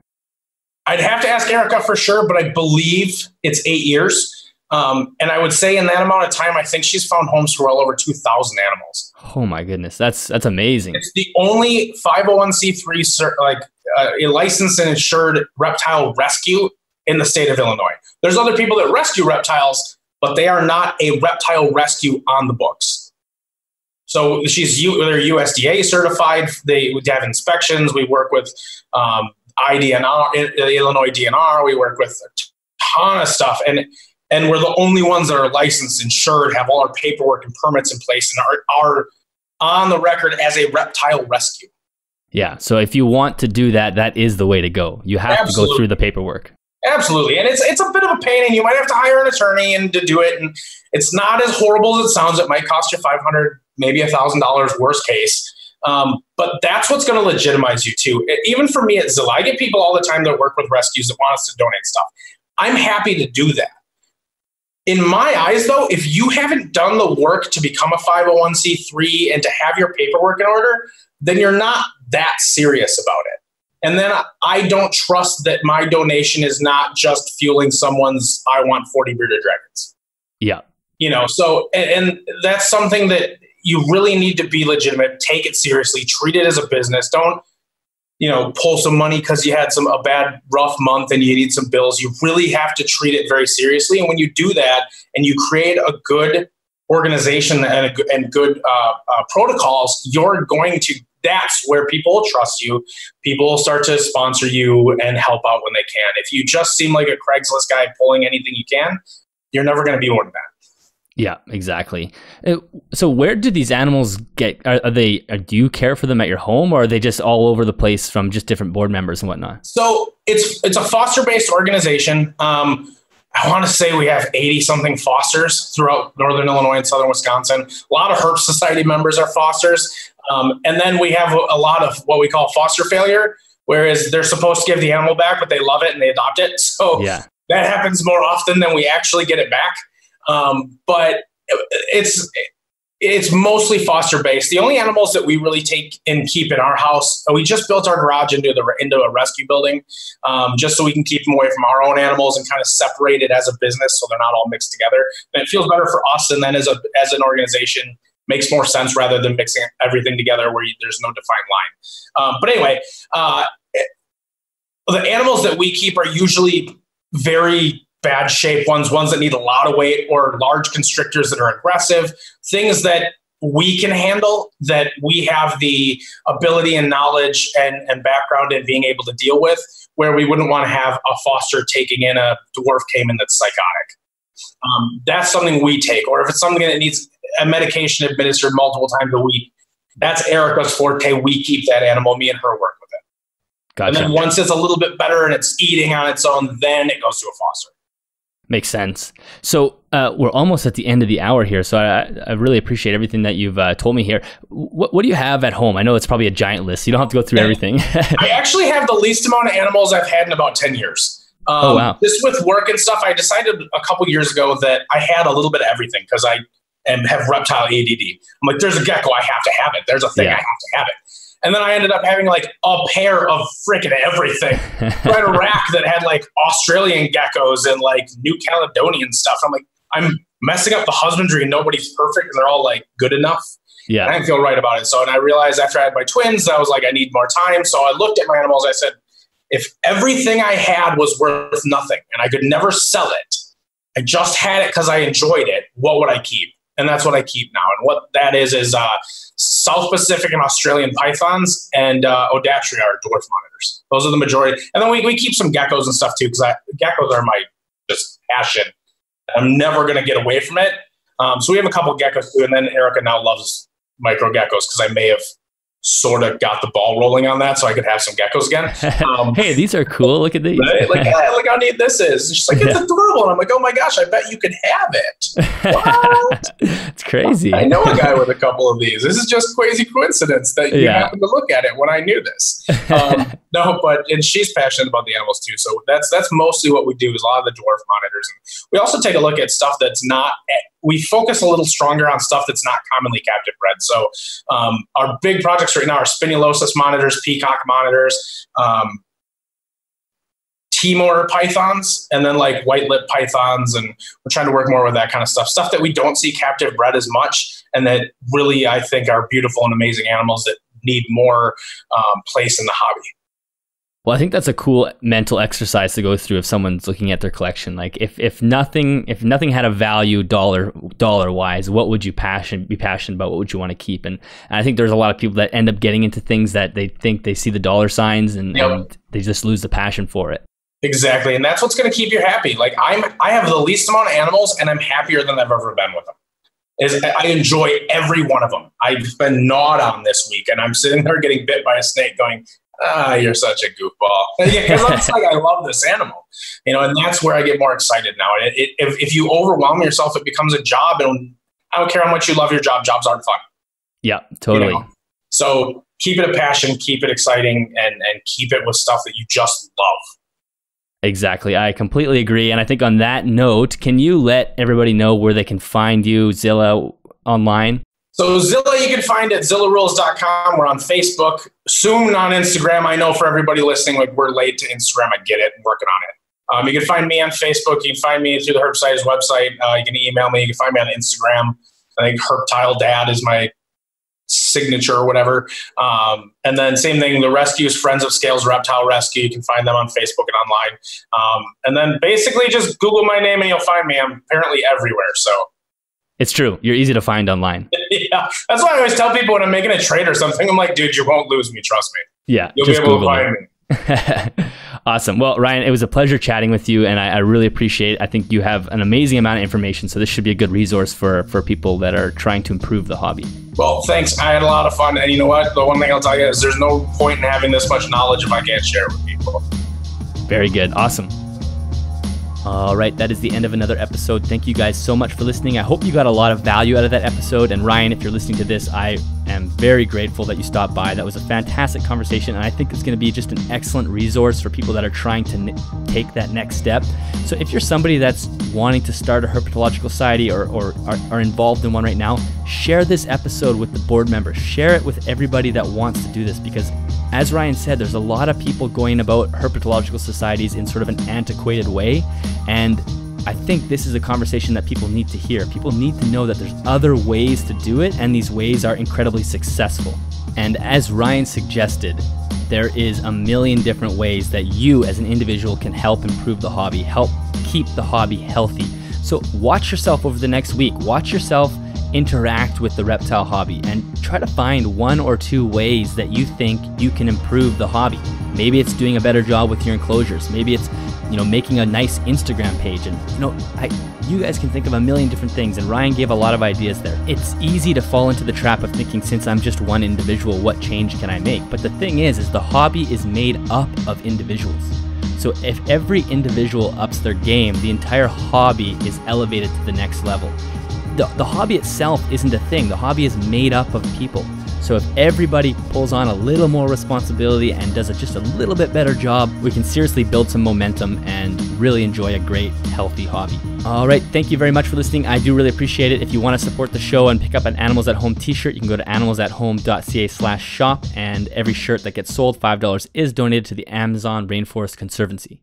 I'd have to ask Erica for sure, but I believe it's eight years. Um, and I would say in that amount of time, I think she's found homes for well over 2,000 animals. Oh my goodness, that's that's amazing. It's the only 501c3 like uh, a licensed and insured reptile rescue in the state of Illinois. There's other people that rescue reptiles, but they are not a reptile rescue on the books. So she's U, they're USDA certified. They have inspections. We work with um, IDNR, uh, Illinois DNR. We work with a ton of stuff, and and we're the only ones that are licensed, insured, have all our paperwork and permits in place, and are are on the record as a reptile rescue. Yeah. So if you want to do that, that is the way to go. You have Absolutely. to go through the paperwork. Absolutely, and it's it's a bit of a pain, and you might have to hire an attorney and to do it, and it's not as horrible as it sounds. It might cost you five hundred, maybe a thousand dollars, worst case. Um, but that's what's going to legitimize you too. Even for me at Zilla, I get people all the time that work with rescues that want us to donate stuff. I'm happy to do that. In my eyes, though, if you haven't done the work to become a 501c3 and to have your paperwork in order, then you're not that serious about it. And then I don't trust that my donation is not just fueling someone's I want 40 bearded dragons. Yeah. You know, so and, and that's something that you really need to be legitimate, take it seriously, treat it as a business. Don't, you know, pull some money because you had some a bad rough month and you need some bills. You really have to treat it very seriously. And when you do that and you create a good organization and, a, and good uh, uh, protocols, you're going to that's where people trust you. People will start to sponsor you and help out when they can. If you just seem like a Craigslist guy pulling anything you can, you're never going to be one of that. Yeah, exactly. Uh, so, where do these animals get? Are, are they? Are, do you care for them at your home, or are they just all over the place from just different board members and whatnot? So it's it's a foster based organization. Um, I want to say we have 80 something fosters throughout northern Illinois and southern Wisconsin. A lot of Herp Society members are fosters. Um, and then we have a lot of what we call foster failure, whereas they're supposed to give the animal back, but they love it and they adopt it. So yeah. that happens more often than we actually get it back. Um, but it's it's mostly foster based. The only animals that we really take and keep in our house, we just built our garage into the into a rescue building, um, just so we can keep them away from our own animals and kind of separate it as a business, so they're not all mixed together. And it feels better for us, and then as a as an organization, makes more sense rather than mixing everything together where you, there's no defined line. Um, but anyway, uh, the animals that we keep are usually very bad shape ones, ones that need a lot of weight, or large constrictors that are aggressive, things that we can handle that we have the ability and knowledge and, and background in being able to deal with, where we wouldn't want to have a foster taking in a dwarf caiman that's psychotic. Um, that's something we take. Or if it's something that needs a medication administered multiple times a week, that's Erica's forte. We keep that animal. Me and her work with it. Gotcha. And then once it's a little bit better and it's eating on its own, then it goes to a foster. Makes sense. So uh, we're almost at the end of the hour here. So I, I really appreciate everything that you've uh, told me here. What, what do you have at home? I know it's probably a giant list. You don't have to go through everything. I actually have the least amount of animals I've had in about 10 years. Oh, um, oh, wow. Just with work and stuff, I decided a couple years ago that I had a little bit of everything because I am, have reptile ADD. I'm like, there's a gecko, I have to have it. There's a thing, yeah. I have to have it. And then I ended up having like a pair of freaking everything. I had a rack that had like Australian geckos and like New Caledonian stuff. I'm like, I'm messing up the husbandry and nobody's perfect and they're all like good enough. Yeah. And I didn't feel right about it. So, and I realized after I had my twins, I was like, I need more time. So I looked at my animals. I said, if everything I had was worth nothing and I could never sell it, I just had it because I enjoyed it, what would I keep? And that's what I keep now. And what that is, is uh, South Pacific and Australian pythons and uh, Odatria are dwarf monitors. Those are the majority. And then we, we keep some geckos and stuff too, because geckos are my just passion. I'm never going to get away from it. Um, so we have a couple geckos too. And then Erica now loves micro geckos because I may have sort of got the ball rolling on that so I could have some geckos again. Um, hey, these are cool. Look at these. Right? Like, hey, look how neat this is. She's like, it's yeah. adorable. And I'm like, oh my gosh, I bet you could have it. What? it's crazy. I know a guy with a couple of these. This is just crazy coincidence that you yeah. happened to look at it when I knew this. Um, no, but and she's passionate about the animals too. So that's that's mostly what we do is a lot of the dwarf monitors. And we also take a look at stuff that's not we focus a little stronger on stuff that's not commonly captive bred. So um, our big projects right now are spinulosus monitors, peacock monitors, um, Timor pythons, and then like white lip pythons. And we're trying to work more with that kind of stuff. Stuff that we don't see captive bred as much, and that really I think are beautiful and amazing animals that need more um, place in the hobby. Well, I think that's a cool mental exercise to go through if someone's looking at their collection. Like if, if nothing if nothing had a value dollar dollar wise, what would you passion be passionate about? What would you want to keep? And, and I think there's a lot of people that end up getting into things that they think they see the dollar signs and, yep. and they just lose the passion for it. Exactly, and that's what's going to keep you happy. Like I'm, I have the least amount of animals, and I'm happier than I've ever been with them. Is I enjoy every one of them. I've been gnawed on this week, and I'm sitting there getting bit by a snake, going, ah, you're such a goofball. Because yeah, like I love this animal, you know, and that's where I get more excited now. It, it, if, if you overwhelm yourself, it becomes a job, and I don't care how much you love your job. Jobs aren't fun. Yeah, totally. You know? So keep it a passion, keep it exciting, and and keep it with stuff that you just love. Exactly. I completely agree. And I think on that note, can you let everybody know where they can find you, Zilla, online? So Zilla, you can find at zillarules.com. We're on Facebook, soon on Instagram. I know for everybody listening, like we're late to Instagram. I get it. I'm working on it. Um, you can find me on Facebook. You can find me through the Herpsitis website. Uh, you can email me. You can find me on Instagram. I think Herptile Dad is my signature or whatever. Um, and then same thing, the rescues, Friends of Scales Reptile Rescue. You can find them on Facebook and online. Um, and then basically just Google my name and you'll find me. I'm apparently everywhere. So it's true. You're easy to find online. yeah. That's why I always tell people when I'm making a trade or something, I'm like, dude, you won't lose me. Trust me. Yeah. You'll be able Google to find it. me. Awesome. Well, Ryan, it was a pleasure chatting with you, and I, I, really appreciate it. I think you have an amazing amount of information, so this should be a good resource for, for people that are trying to improve the hobby. Well, thanks. I had a lot of fun. And you know what? The one thing I'll tell you is there's no point in having this much knowledge if I can't share it with people. Very good. Awesome. All right, that is the end of another episode. Thank you guys so much for listening. I hope you got a lot of value out of that episode. And Ryan, if you're listening to this, I am very grateful that you stopped by. That was a fantastic conversation, and I think it's going to be just an excellent resource for people that are trying to n- take that next step. So if you're somebody that's wanting to start a herpetological society or, or are, are involved in one right now, share this episode with the board members. Share it with everybody that wants to do this because as Ryan said, there's a lot of people going about herpetological societies in sort of an antiquated way. And I think this is a conversation that people need to hear. People need to know that there's other ways to do it, and these ways are incredibly successful. And as Ryan suggested, there is a million different ways that you as an individual can help improve the hobby, help keep the hobby healthy. So watch yourself over the next week. Watch yourself interact with the reptile hobby and try to find one or two ways that you think you can improve the hobby. Maybe it's doing a better job with your enclosures. Maybe it's, you know, making a nice Instagram page. And, you know, I, you guys can think of a million different things. And Ryan gave a lot of ideas there. It's easy to fall into the trap of thinking, since I'm just one individual, what change can I make? But the thing is, is the hobby is made up of individuals. So if every individual ups their game, the entire hobby is elevated to the next level the, the hobby itself isn't a thing. The hobby is made up of people. So if everybody pulls on a little more responsibility and does a, just a little bit better job, we can seriously build some momentum and really enjoy a great, healthy hobby. All right, thank you very much for listening. I do really appreciate it. If you want to support the show and pick up an Animals at Home t-shirt, you can go to animalsathome.ca slash shop, and every shirt that gets sold, $5, is donated to the Amazon Rainforest Conservancy.